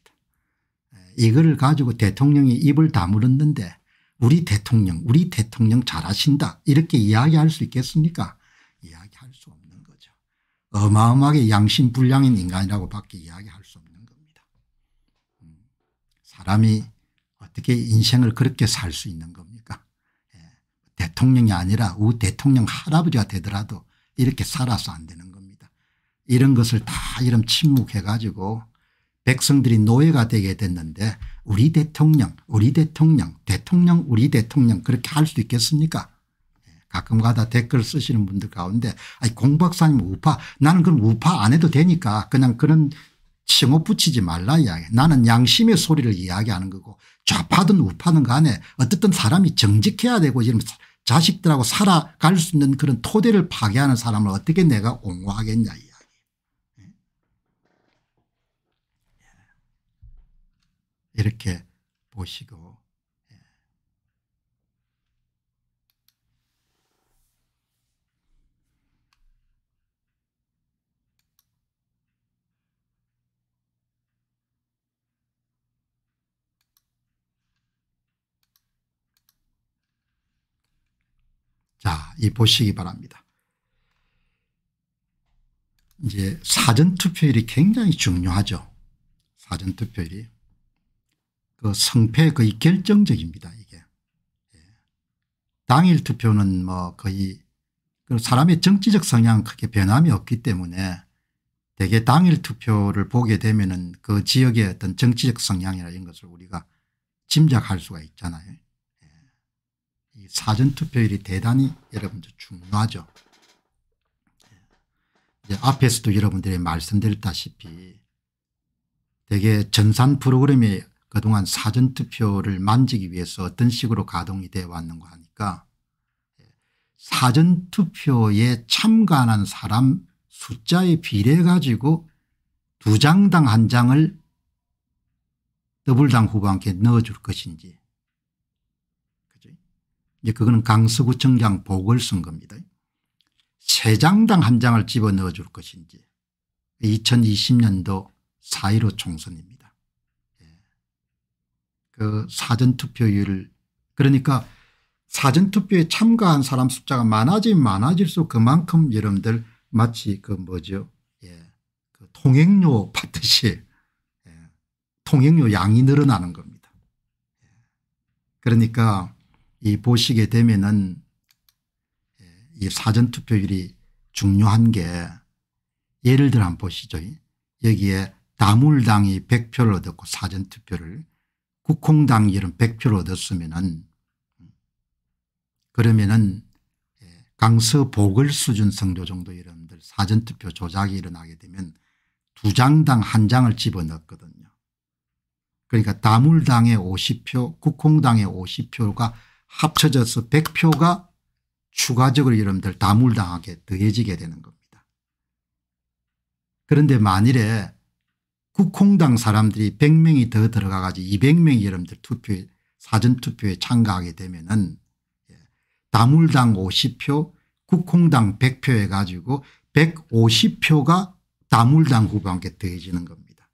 예. 이걸 가지고 대통령이 입을 다물었는데 우리 대통령 우리 대통령 잘하신다 이렇게 이야기할 수 있겠습니까 이야기할 수 없는 거죠. 어마어마하게 양심불량인 인간이라고 밖에 이야기할 수 없는 겁니다. 음. 사람이 어떻게 인생을 그렇게 살 수 있는 겁니까 예. 대통령이 아니라 우 대통령 할아버지가 되더라도 이렇게 살아서 안 되는 겁니다. 이런 것을 다 이런 침묵해 가지고 백성들이 노예가 되게 됐는데 우리 대통령 우리 대통령 대통령 우리 대통령 그렇게 할 수 있겠습니까 예, 가끔가다 댓글 쓰시는 분들 가운데 아니 공 박사님 우파 나는 그럼 우파 안 해도 되니까 그냥 그런 칭호 붙이지 말라 이야기 나는 양심의 소리를 이야기하는 거고 좌파든 우파든 간에 어떻든 사람이 정직해야 되고 이런 자식들하고 살아갈 수 있는 그런 토대를 파괴하는 사람을 어떻게 내가 옹호하겠냐 이렇게 보시고 예. 자, 이 보시기 바랍니다. 이제 사전투표율이 굉장히 중요하죠. 사전투표율이. 그 성패 거의 결정적입니다. 이게. 예. 당일 투표는 뭐 거의 그 사람의 정치적 성향 크게 변함이 없기 때문에 대개 당일 투표를 보게 되면은 그 지역의 어떤 정치적 성향이나 이런 것을 우리가 짐작할 수가 있잖아요. 예. 이 사전투표율이 대단히 여러분들 중요하죠. 예. 앞에서도 여러분들이 말씀드렸다시피 대개 전산 프로그램이 그동안 사전투표를 만지기 위해서 어떤 식으로 가동이 되어 왔는가 하니까 사전투표에 참가하는 사람 숫자에 비례해 가지고 두 장당 한 장을 더불당 후보한테 넣어줄 것인지? 이제 그거는 강서구청장 보궐선거입니다. 세 장당 한 장을 집어넣어 줄 것인지 2020년도 4.15 총선입니다. 그 사전투표율 그러니까 사전투표에 참가한 사람 숫자가 많아지면 많아질수록 그만큼 여러분들 마치 그 뭐죠 예. 그 통행료 받듯이 예. 통행료 양이 늘어나는 겁니다. 예. 그러니까 이 보시게 되면은 예. 이 사전투표율이 중요한 게 예를 들어 한번 보시죠. 여기에 다물당이 100표를 얻었고 사전투표를 국공당 이런 100표를 얻었으면은 그러면은 예, 강서 보궐 수준 성조 정도 여러분들 사전투표 조작이 일어나게 되면 두 장당 한 장을 집어넣거든요. 그러니까 다물당의 50표 국공당의 50표가 합쳐져서 100표가 추가적으로 여러분들 다물당하게 더해지게 되는 겁니다. 그런데 만일에 국홍당 사람들이 100명이 더 들어가 가지고 200명이 여러분들 투표에 사전투표에 참가하게 되면은 예, 다물당 50표 국홍당 100표 해가지고 150표가 다물당 후보한테 더해지는 겁니다.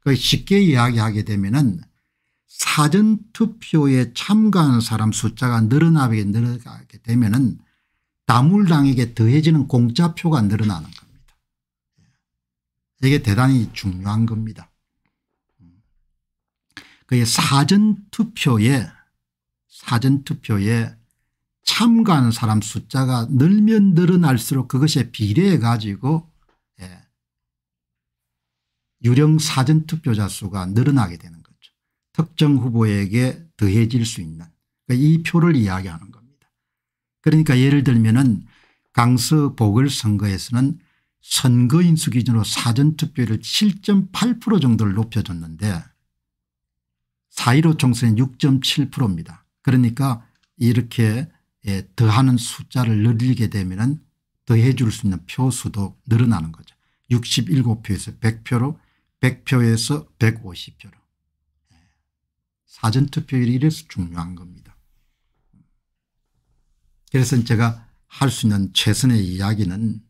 그 쉽게 이야기하게 되면 은 사전투표에 참가하는 사람 숫자가 늘어나게 늘어가게 되면 은 다물당에게 더해지는 공짜표가 늘어나는 겁니다. 이게 대단히 중요한 겁니다. 그 사전투표에 사전투표에 참가하는 사람 숫자가 늘면 늘어날수록 그것에 비례해 가지고 예, 유령 사전투표자 수가 늘어나게 되는. 특정 후보에게 더해질 수 있는 그러니까 이 표를 이야기하는 겁니다. 그러니까 예를 들면 강서 보궐선거에서는 선거인수 기준으로 사전투표율을 7.8% 정도를 높여줬는데 4.15 총선은 6.7%입니다. 그러니까 이렇게 예, 더하는 숫자를 늘리게 되면 더해 줄 수 있는 표수도 늘어나는 거죠. 67표에서 100표로 100표에서 150표로. 예. 사전투표율이 이래서 중요한 겁니다. 그래서 제가 할 수 있는 최선의 이야기는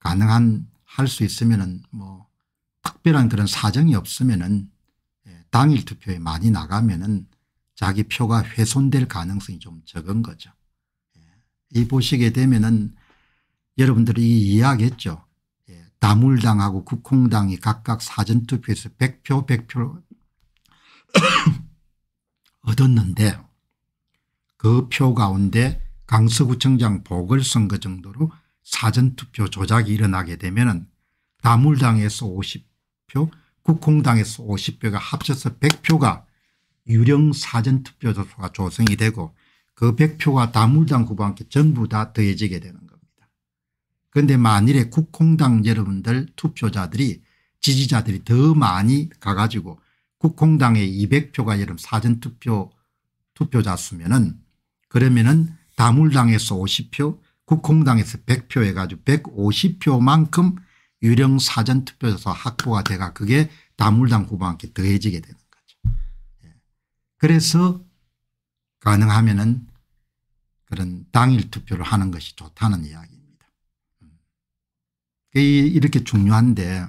가능한 할 수 있으면은 뭐 특별한 그런 사정이 없으면은 예, 당일 투표에 많이 나가면은 자기 표가 훼손될 가능성이 좀 적은 거죠. 예, 이 보시게 되면은 여러분들이 이야기했죠. 예, 다물당하고 국홍당이 각각 사전투표에서 100표 100표 얻었는데 그 표 가운데 강서구청장 보궐선거 정도로 사전투표 조작이 일어나게 되면 다물당에서 50표 국공당에서 50표가 합쳐서 100표가 유령 사전투표소가 조성이 되고 그 100표가 다물당 후보한테 전부 다 더해지게 되는 겁니다. 그런데 만일에 국공당 여러분들 투표자들이 지지자들이 더 많이 가가지고 국공당에 200표가 여러분 사전투표 투표자 수면은 그러면은 다물당에서 50표 국공당에서 100표 해가지고 150표만큼 유령 사전투표에서 확보가 돼가 그게 다물당 후보한테 더해지게 되는 거죠. 예. 그래서 가능하면은 그런 당일 투표를 하는 것이 좋다는 이야기입니다. 음. 이렇게 중요한데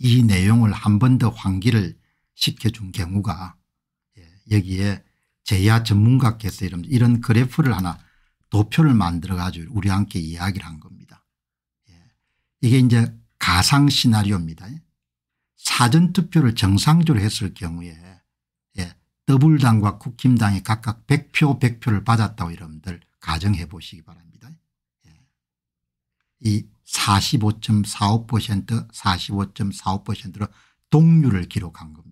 이 내용을 한 번 더 환기를 시켜준 경우가 예, 여기에 제야 전문가께서 이런, 이런 그래프를 하나 도표를 만들어 가지고 우리 함께 이야기를 한 겁니다. 예. 이게 이제 가상 시나리오입니다. 사전투표를 정상적으로 했을 경우에 예. 더불당과 국힘당이 각각 100표 100표를 받았다고 여러분들 가정해 보시기 바랍니다. 예. 이45.45% 45.45%로 동률을 기록한 겁니다.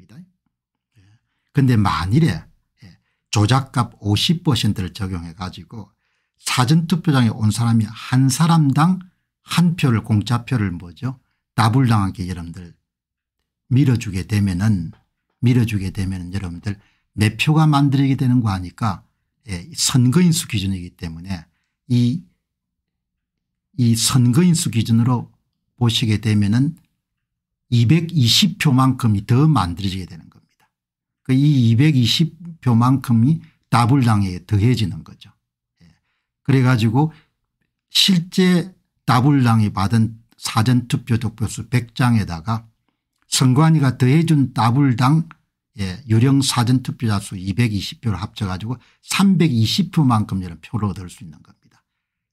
그런데 예. 만일에 예. 조작값 50%를 적용해 가지고 사전투표장에 온 사람이 한 사람당 한 표를 공짜표를 뭐죠 다불당하게 여러분들 밀어주게 되면은 밀어주게 되면 여러분들 몇 표가 만들어지게 되는 거 아니까 예, 선거인수 기준이기 때문에 이, 이 선거인수 기준으로 보시게 되면은 220표만큼이 더 만들어지게 되는. 그 이 220표만큼이 다불당에 더해지는 거죠. 그래 가지고 실제 다불당이 받은 사전투표 득표수 100장에다가 선관위가 더해준 다불당 예, 유령 사전투표자 수 220표를 합쳐가지고 320표만큼 이런 표를 얻을 수 있는 겁니다.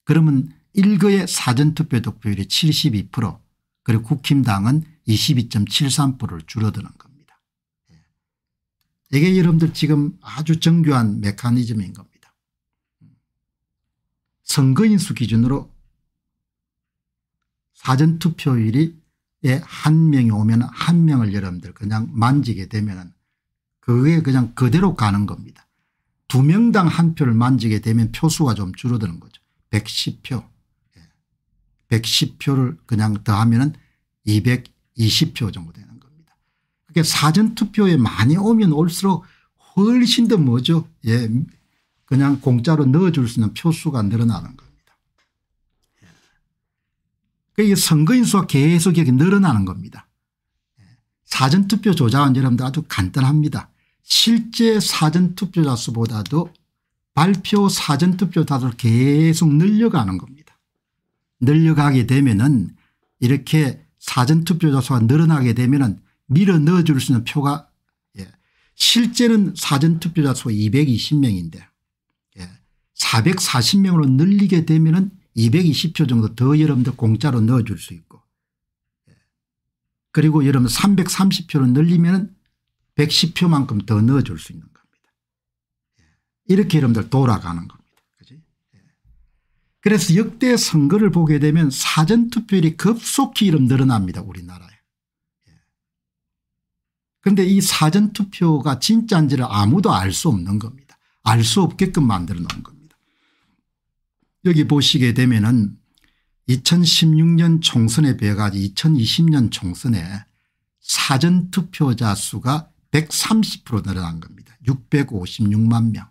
그러면 일거의 사전투표 득표율이 72% 그리고 국힘당은 22.73%를 줄어드는 겁니다. 예. 이게 여러분들 지금 아주 정교한 메커니즘인 겁니다. 선거인수 기준으로 사전투표율이 한 명이 오면 한 명을 여러분들 그냥 만지게 되면 그게 그냥 그대로 가는 겁니다. 두 명당 한 표를 만지게 되면 표수가 좀 줄어드는 거죠. 110표. 110표를 그냥 더하면 220표 정도 되는. 그러니까 사전투표에 많이 오면 올수록 훨씬 더 뭐죠. 예. 그냥 공짜로 넣어줄 수 있는 표수가 늘어나는 겁니다. 그러니까 선거인 수가 계속 이렇게 늘어나는 겁니다. 사전투표 조작은 여러분들 아주 간단합니다. 실제 사전투표자 수보다도 발표 사전투표 자 수를 계속 늘려가는 겁니다. 늘려가게 되면 은 이렇게 사전투표자 수가 늘어나게 되면 은 밀어 넣어줄 수 있는 표가 예. 실제는 사전투표자 수가 220명인데 440명으로 늘리게 되면 220표 정도 더 여러분들 공짜로 넣어줄 수 있고 예. 그리고 여러분 330표로 늘리면 110표만큼 더 넣어줄 수 있는 겁니다. 예. 이렇게 여러분들 돌아가는 겁니다. 예. 그래서 역대 선거를 보게 되면 사전투표율이 급속히 이름 늘어납니다. 우리나라에. 그런데 이 사전투표가 진짜인지를 아무도 알 수 없는 겁니다. 알 수 없게끔 만들어 놓은 겁니다. 여기 보시게 되면 은 2016년 총선에 비해 가지고 2020년 총선에 사전투표자 수가 130% 늘어난 겁니다. 656만 명.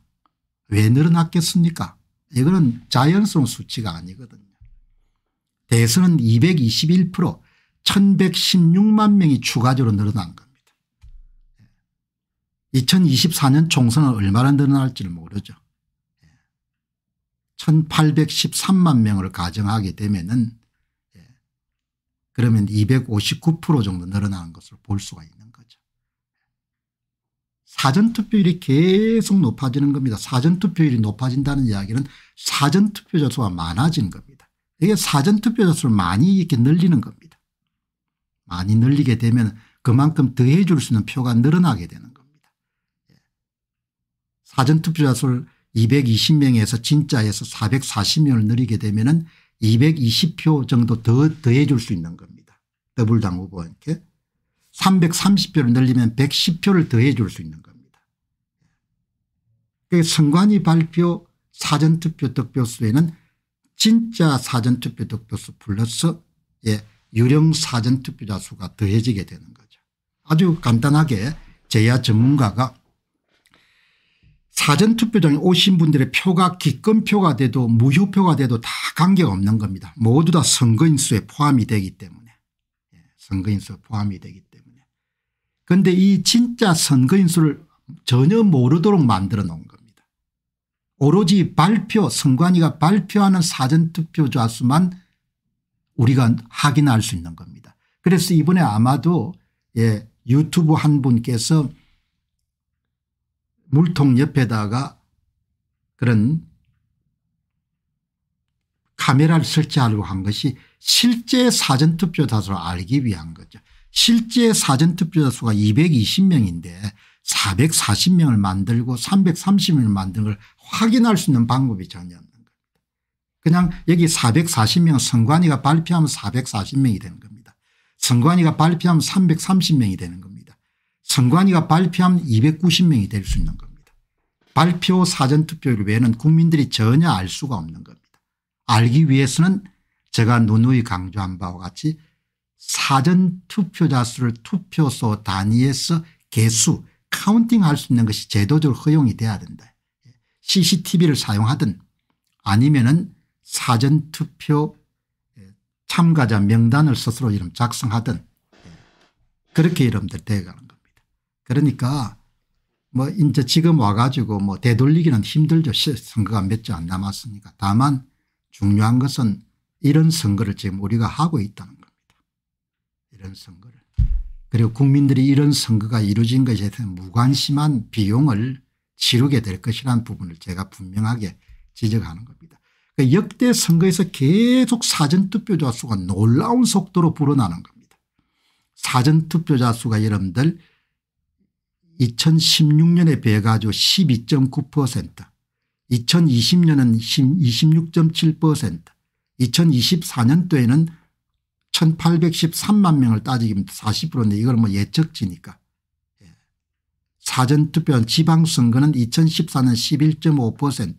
왜 늘어났겠습니까 이거는 자연스러운 수치가 아니거든요. 대선은 221% 1116만 명이 추가적으로 늘어난 겁니다. 2024년 총선은 얼마나 늘어날지를 모르죠. 1813만 명을 가정하게 되면은 예, 그러면 259% 정도 늘어나는 것을 볼 수가 있는 거죠. 사전투표율이 계속 높아지는 겁니다. 사전투표율이 높아진다는 이야기는 사전투표자 수가 많아진 겁니다. 이게 사전투표자 수를 많이 이렇게 늘리는 겁니다. 많이 늘리게 되면 그만큼 더해 줄 수 있는 표가 늘어나게 되는. 예. 사전투표자 수를 220명에서 진짜에서 440명을 늘리게 되면 은 220표 정도 더 더해 줄 수 있는 겁니다. 더불당 후보한테 330표를 늘리면 110표를 더해 줄 수 있는 겁니다. 그 선관위 발표 사전투표 득표수에는 진짜 사전투표 득표수 플러스 예, 유령 사전투표자 수가 더해지게 되는 거죠. 아주 간단하게 제야 전문가가 사전투표장에 오신 분들의 표가 기권표가 돼도 무효표가 돼도 다 관계없는 겁니다. 모두 다 선거인수에 포함이 되기 때문에 예, 선거인수에 포함이 되기 때문에 그런데 이 진짜 선거인수를 전혀 모르도록 만들어 놓은 겁니다. 오로지 발표 선관위가 발표하는 사전투표자 수만 우리가 확인할 수 있는 겁니다. 그래서 이번에 아마도 예, 유튜브 한 분께서 물통 옆에다가 그런 카메라를 설치하려고 한 것이 실제 사전투표자 수를 알기 위한 거죠. 실제 사전투표자 수가 220명인데 440명을 만들고 330명을 만든 걸 확인할 수 있는 방법이 전혀 없는 겁니다. 그냥 여기 440명 선관위가 발표하면 440명이 되는 겁니다. 선관위가 발표하면 330명이 되는 겁니다. 선관위가 발표하면 290명이 될 수 있는 겁니다. 발표 사전투표율 외에는 국민들이 전혀 알 수가 없는 겁니다. 알기 위해서는 제가 누누이 강조한 바와 같이 사전투표자 수를 투표소 단위에서 개수 카운팅할 수 있는 것이 제도적으로 허용이 돼야 된다. cctv를 사용하든 아니면 은 사전투표 참가자 명단을 스스로 이름 작성하든 그렇게 여러분들 되어가는 겁니다. 그러니까 뭐 이제 지금 와가지고 뭐 되돌리기는 힘들죠. 선거가 몇 주 안 남았으니까. 다만 중요한 것은 이런 선거를 지금 우리가 하고 있다는 겁니다. 이런 선거를. 그리고 국민들이 이런 선거가 이루어진 것에 대해서 무관심한 비용을 치르게 될 것이라는 부분을 제가 분명하게 지적하는 겁니다. 그러니까 역대 선거에서 계속 사전투표자 수가 놀라운 속도로 불어나는 겁니다. 사전투표자 수가 여러분들 2016년에 비해 가지고 12.9% 2020년은 26.7% 2024년도에는 1813만 명을 따지면 40%인데 이걸 뭐 예측치니까 예. 사전투표 지방선거는 2014년 11.5%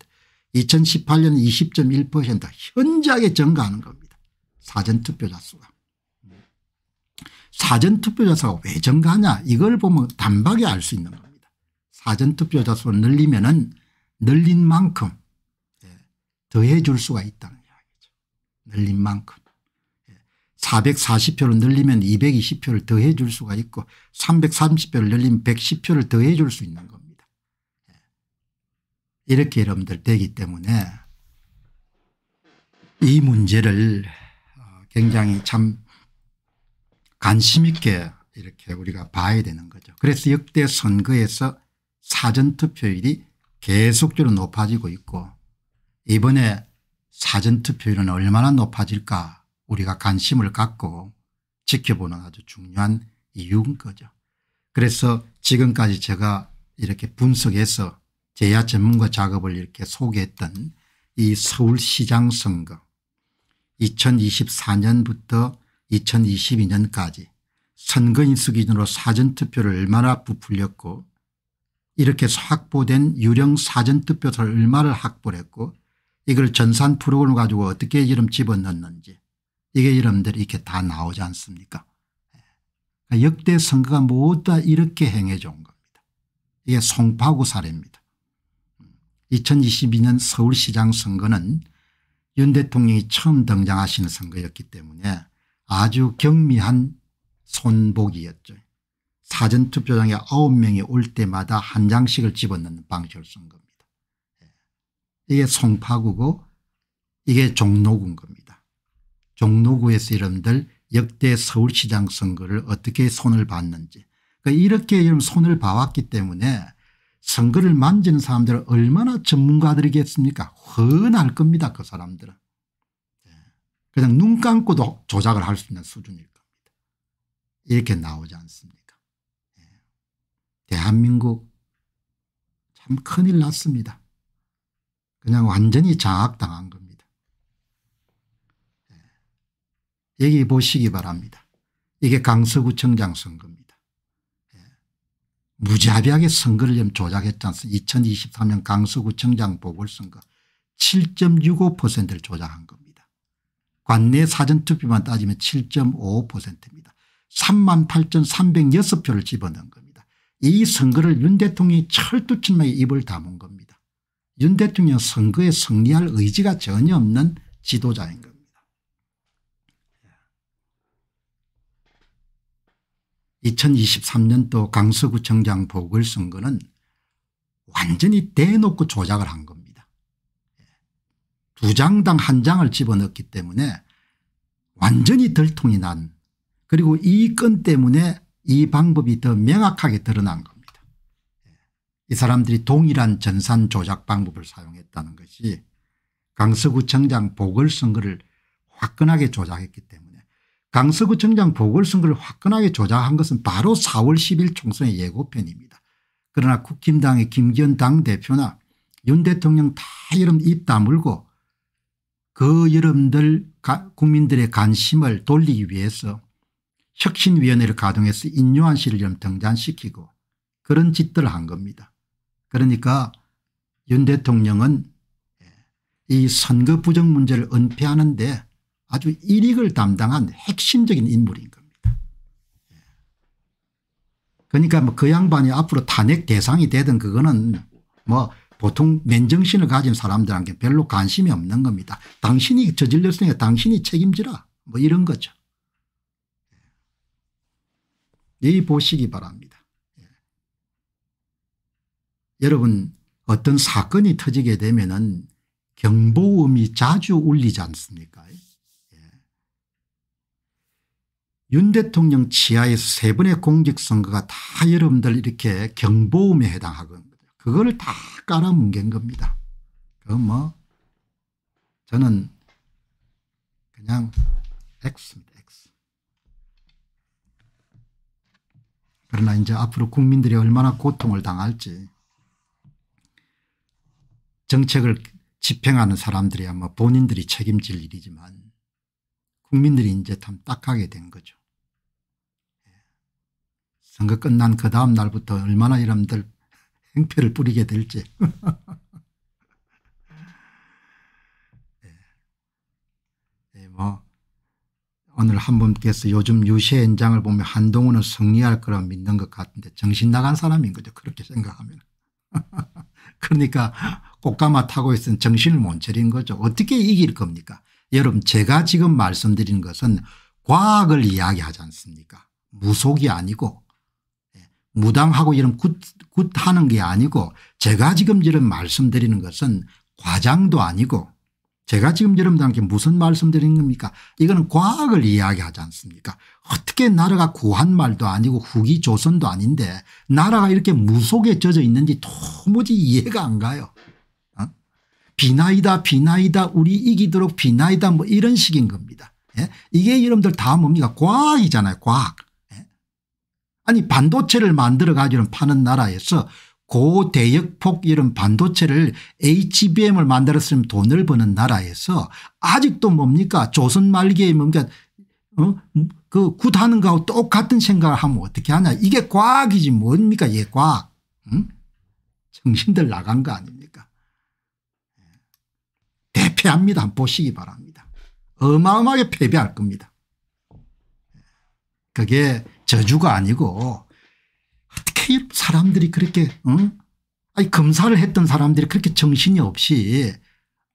2018년 20.1% 현저하게 증가하는 겁니다. 사전투표자 수가. 사전투표자 수가 왜 증가하냐 이걸 보면 단박에 알 수 있는 겁니다. 사전투표자 수를 늘리면 은 늘린 만큼 예, 더해 줄 수가 있다는 이야기죠. 늘린 만큼. 440표를 예, 늘리면 220표를 더해 줄 수가 있고 330표를 늘리면 110표를 더해 줄 수 있는 겁니다. 예. 이렇게 여러분들 되기 때문에 이 문제를 어, 굉장히 참 관심 있게 이렇게 우리가 봐야 되는 거죠. 그래서 역대 선거에서 사전투표율이 계속적으로 높아지고 있고 이번에 사전투표율은 얼마나 높아질까 우리가 관심을 갖고 지켜보는 아주 중요한 이유인 거죠. 그래서 지금까지 제가 이렇게 분석해서 제야 전문가 작업을 이렇게 소개했던 이 서울시장 선거 2024년부터 2022년까지 선거인수 기준으로 사전투표를 얼마나 부풀렸고 이렇게 확보된 유령 사전투표를 얼마를 확보를 했고 이걸 전산 프로그램을 가지고 어떻게 이름 집어넣는지 이게 여러분들이 이렇게 다 나오지 않습니까 그러니까 역대 선거가 모두 다 이렇게 행해져 온 겁니다. 이게 송파구 사례입니다. 2022년 서울시장 선거는 윤 대통령이 처음 등장하시는 선거였기 때문에 아주 경미한 손복이었죠. 사전투표장에 9명이 올 때마다 한 장씩을 집어넣는 방식을 쓴 겁니다. 예. 이게 송파구고 이게 종로구인 겁니다. 종로구에서 여러분들 역대 서울시장 선거를 어떻게 손을 봤는지 그러니까 이렇게 손을 봐왔기 때문에 선거를 만지는 사람들은 얼마나 전문가들이겠습니까 훤할 겁니다 그 사람들은. 그냥 눈 감고도 조작을 할 수 있는 수준일 겁니다. 이렇게 나오지 않습니까? 예. 대한민국 참 큰일 났습니다. 그냥 완전히 장악당한 겁니다. 예. 여기 보시기 바랍니다. 이게 강서구청장 선거입니다. 예. 무자비하게 선거를 조작했지 않습니까 2023년 강서구청장 보궐선거 7.65%를 조작한 겁니다. 관내 사전투표만 따지면 7.55%입니다. 3만 8,306표를 집어넣은 겁니다. 이 선거를 윤 대통령이 철두철미하게 입을 다문 겁니다. 윤 대통령 선거에 승리할 의지가 전혀 없는 지도자인 겁니다. 2023년도 강서구청장 보궐선거는 완전히 대놓고 조작을 한 겁니다. 두 장당 한 장을 집어넣기 때문에 완전히 들통이 난 그리고 이 건 때문에 이 방법이 더 명확하게 드러난 겁니다. 이 사람들이 동일한 전산 조작 방법을 사용했다는 것이 강서구청장 보궐선거를 화끈하게 조작했기 때문에 강서구청장 보궐선거를 화끈하게 조작한 것은 바로 4월 10일 총선의 예고편입니다. 그러나 국힘당의 김기현 당대표나 윤 대통령 다 여름 입 다물고 그 여러분들 국민들의 관심을 돌리기 위해서 혁신위원회를 가동해서 인요한 씨를 좀 등장시키고 그런 짓들을 한 겁니다. 그러니까 윤 대통령은 이 선거 부정 문제를 은폐하는데 아주 일익을 담당한 핵심적인 인물인 겁니다. 그러니까 뭐 그 양반이 앞으로 탄핵 대상이 되든 그거는 뭐 보통 맨정신을 가진 사람들한테 별로 관심이 없는 겁니다. 당신이 저질렀으니까 당신이 책임지라 뭐 이런 거죠. 여기 보시기 바랍니다. 여러분 어떤 사건이 터지게 되면 경보음이 자주 울리지 않습니까 윤 대통령 치하에서 세 번의 공직선거가 다 여러분들 이렇게 경보음에 해당하거든요. 그걸 다 깔아뭉갠 겁니다. 그뭐 저는 그냥 X입니다. X. 그러나 이제 앞으로 국민들이 얼마나 고통을 당할지 정책을 집행하는 사람들이야 뭐 본인들이 책임질 일이지만 국민들이 이제 참 딱하게 된 거죠. 선거 끝난 그 다음 날부터 얼마나 여러분들 행패를 뿌리게 될지. 네. 네, 뭐 오늘 한 분께서 요즘 유세 현장을 보면 한동훈은 승리할 거라 믿는 것 같은데 정신 나간 사람인 거죠. 그렇게 생각하면. 그러니까 꽃가마 타고 있으면 정신을 못 차린 거죠. 어떻게 이길 겁니까 여러분 제가 지금 말씀드리는 것은 과학을 이야기하지 않습니까 무속이 아니고 무당하고 이런 굿, 굿 하는 게 아니고 제가 지금 이런 말씀드리는 것은 과장도 아니고 제가 지금 여러분들한테 무슨 말씀드리는 겁니까 이거는 과학을 이야기하지 않습니까 어떻게 나라가 구한 말도 아니고 후기 조선도 아닌데 나라가 이렇게 무속에 젖어 있는지 도무지 이해가 안 가요. 어? 비나이다 비나이다 우리 이기도록 비나이다 뭐 이런 식인 겁니다. 예? 이게 여러분들 다 뭡니까 과학이잖아요 과학. 아니 반도체를 만들어 가지고 파는 나라에서 고대역폭 이런 반도체를 HBM을 만들었으면 돈을 버는 나라에서 아직도 뭡니까? 조선 말기에 뭔가 어? 그 굿하는 거하고 똑같은 생각을 하면 어떻게 하냐? 이게 과학이지 뭡니까? 예 과학. 응? 정신들 나간 거 아닙니까? 대패합니다. 한번 보시기 바랍니다. 어마어마하게 패배할 겁니다. 그게 저주가 아니고 어떻게 사람들이 그렇게 어? 아니 검사를 했던 사람들이 그렇게 정신이 없이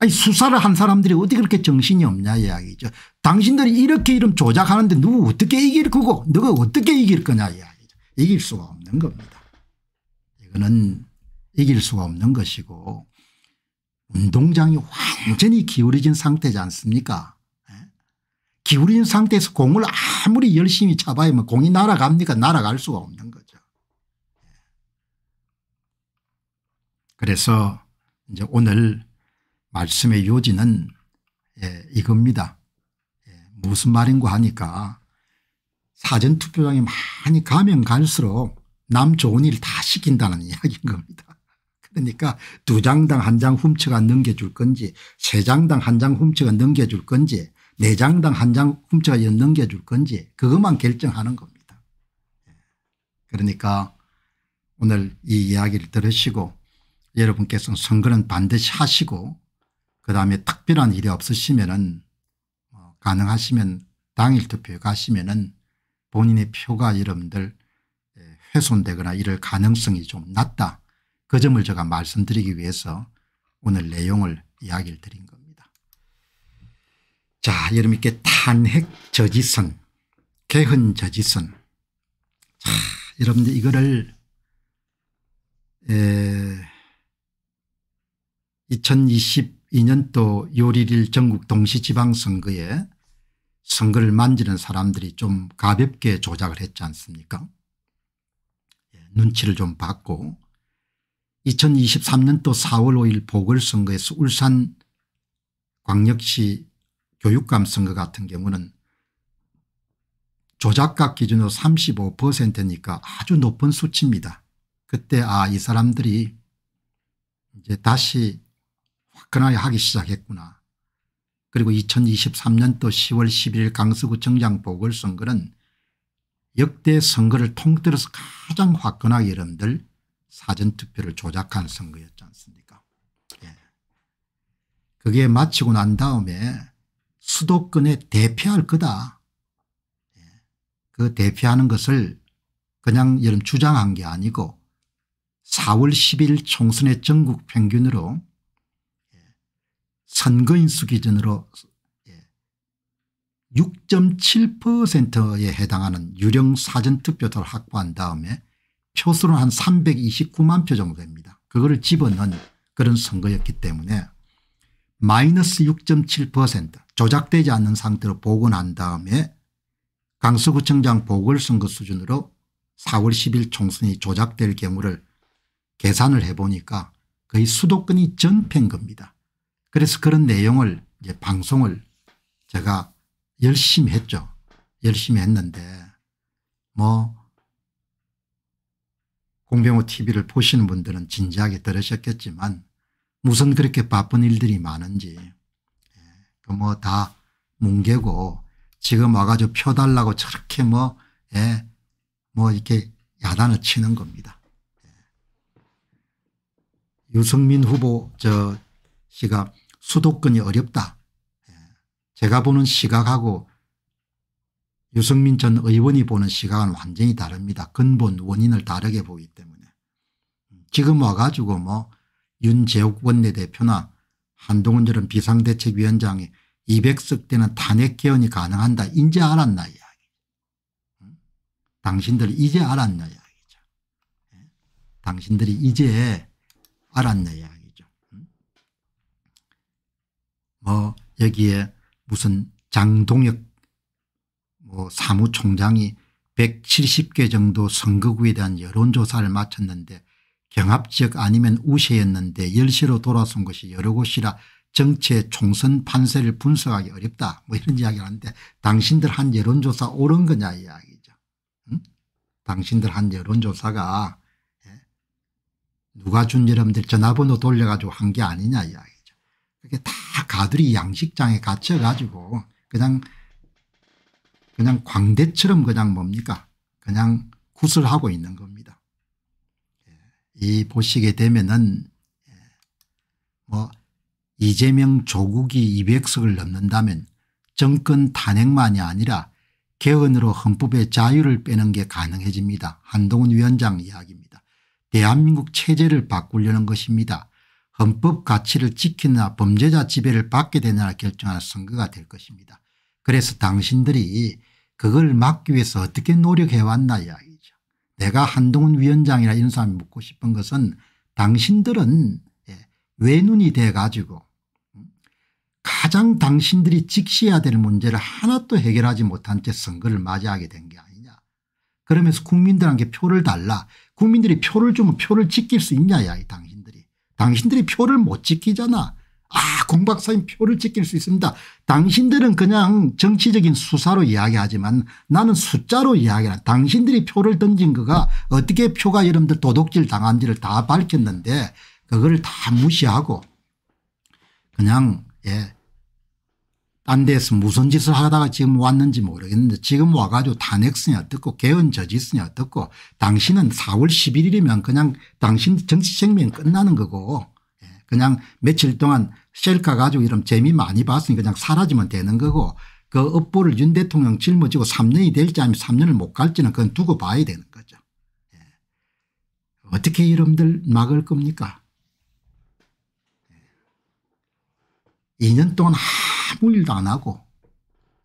아니 수사를 한 사람들이 어디 그렇게 정신이 없냐 이야기죠. 당신들이 이렇게 이름 조작하는데 누구 어떻게 이길 거고 누가 어떻게 이길 거냐 이야기죠. 이길 수가 없는 겁니다. 이거는 이길 수가 없는 것이고 운동장이 완전히 기울어진 상태지 않습니까 기울인 상태에서 공을 아무리 열심히 잡아야 뭐 공이 날아갑니까 날아갈 수가 없는 거죠. 그래서 이제 오늘 말씀의 요지는 예, 이겁니다. 예, 무슨 말인고 하니까 사전투표장에 많이 가면 갈수록 남 좋은 일 다 시킨다는 이야기인 겁니다. 그러니까 두 장당 한 장 훔쳐가 넘겨줄 건지 세 장당 한 장 훔쳐가 넘겨줄 건지 네 장당 한 장 훔쳐가 넘겨줄 건지 그것만 결정하는 겁니다. 예. 그러니까 오늘 이 이야기를 들으시고 여러분께서는 선거는 반드시 하시고 그다음에 특별한 일이 없으시면 어 가능하시면 당일 투표에 가시면 은 본인의 표가 여러분들 훼손되거나 이럴 가능성이 좀 낮다. 그 점을 제가 말씀드리기 위해서 오늘 내용을 이야기를 드린 겁니다. 자 여러분께 탄핵 저지선 개헌 저지선. 자 여러분들 이거를 에 2022년도 요일일 전국 동시지방선거에 선거를 만지는 사람들이 좀 가볍게 조작을 했지 않습니까? 예, 눈치를 좀 받고 2023년도 4월 5일 보궐선거에서 울산 광역시 교육감 선거 같은 경우는 조작각 기준으로 35%니까 아주 높은 수치입니다. 그때 아 이 사람들이 이제 다시 화끈하게 하기 시작했구나. 그리고 2023년도 10월 11일 강서구청장 보궐선거는 역대 선거를 통틀어서 가장 화끈하게 여러분들 사전투표를 조작한 선거였지 않습니까 예. 그게 마치고 난 다음에 수도권에 대표할 거다. 예. 그 대표하는 것을 그냥 여러분 주장한 게 아니고 4월 10일 총선의 전국 평균으로 선거인 수 기준으로 6.7%에 예, 해당하는 유령 사전투표를 확보한 다음에 표수는 한 329만 표 정도 됩니다. 그거를 집어넣은 그런 선거였기 때문에 마이너스 6.7% 조작되지 않는 상태로 복원한 다음에 강서구청장 보궐선거 수준으로 4월 10일 총선이 조작될 경우를 계산을 해보니까 거의 수도권이 전패인 겁니다. 그래서 그런 내용을 이제 방송을 제가 열심히 했죠. 열심히 했는데 뭐 공병호 tv를 보시는 분들은 진지하게 들으셨겠지만 무슨 그렇게 바쁜 일들이 많은지 뭐 다 뭉개고 지금 와가지고 표 달라고 저렇게 뭐, 예, 뭐 이렇게 야단을 치는 겁니다. 예. 유승민 후보 저 씨가 수도권이 어렵다. 예. 제가 보는 시각하고 유승민 전 의원이 보는 시각은 완전히 다릅니다. 근본 원인을 다르게 보기 때문에. 지금 와가지고 뭐 윤재욱 원내대표나 한동훈 전 비상대책위원장이 200석 되는 탄핵 개헌이 가능한다. 이제 알았나 이야기. 당신들 이제 알았나 이야기죠. 예. 당신들이 이제 알았나 이야기. 뭐 여기에 무슨 장동혁 뭐 사무총장이 170개 정도 선거구에 대한 여론조사를 마쳤는데 경합지역 아니면 우세였는데 열시로 돌아선 것이 여러 곳이라 정치의 총선 판세를 분석하기 어렵다 뭐 이런 이야기를 하는데 당신들 한 여론조사 옳은 거냐 이야기죠. 응? 당신들 한 여론조사가 예? 누가 준 여러분들 전화번호 돌려가지고 한 게 아니냐 이야기 그게 다 가들이 양식장에 갇혀 가지고 그냥 그냥 광대처럼 그냥 뭡니까 그냥 구슬하고 있는 겁니다. 예. 이 보시게 되면은 예. 뭐 이재명 조국이 200석을 넘는다면 정권 탄핵만이 아니라 개헌으로 헌법의 자유를 빼는 게 가능해집니다. 한동훈 위원장 이야기입니다. 대한민국 체제를 바꾸려는 것입니다. 헌법 가치를 지키나 범죄자 지배를 받게 되느냐 결정하는 선거가 될 것입니다. 그래서 당신들이 그걸 막기 위해서 어떻게 노력해왔나 이야기죠. 내가 한동훈 위원장이나 이런 사람이 묻고 싶은 것은 당신들은 예, 외눈이 돼 가지고 음, 가장 당신들이 직시해야 될 문제를 하나도 해결하지 못한 채 선거를 맞이하게 된 게 아니냐. 그러면서 국민들한테 표를 달라. 국민들이 표를 주면 표를 지킬 수 있냐 야 당신. 당신들이 표를 못 지키잖아. 아, 공 박사님 표를 지킬 수 있습니다. 당신들은 그냥 정치적인 수사로 이야기하지만 나는 숫자로 이야기하라. 당신들이 표를 던진 거가 어떻게 표가 여러분들 도둑질 당한지를 다 밝혔는데 그걸 다 무시하고 그냥 예. 딴 데서 무슨 짓을 하다가 지금 왔는지 모르겠는데 지금 와가지고 탄핵성이 어떻고 개헌 저지성이 어떻고 당신은 4월 11일이면 그냥 당신 정치 생명 끝나는 거고 예. 그냥 며칠 동안 셀카 가지고 이런 재미 많이 봤으니 그냥 사라지면 되는 거고 그 업보를 윤 대통령 짊어지고 3년이 될지 아니면 3년을 못 갈지는 그건 두고 봐야 되는 거죠. 예. 어떻게 여러분들 막을 겁니까 2년 동안 아무 일도 안 하고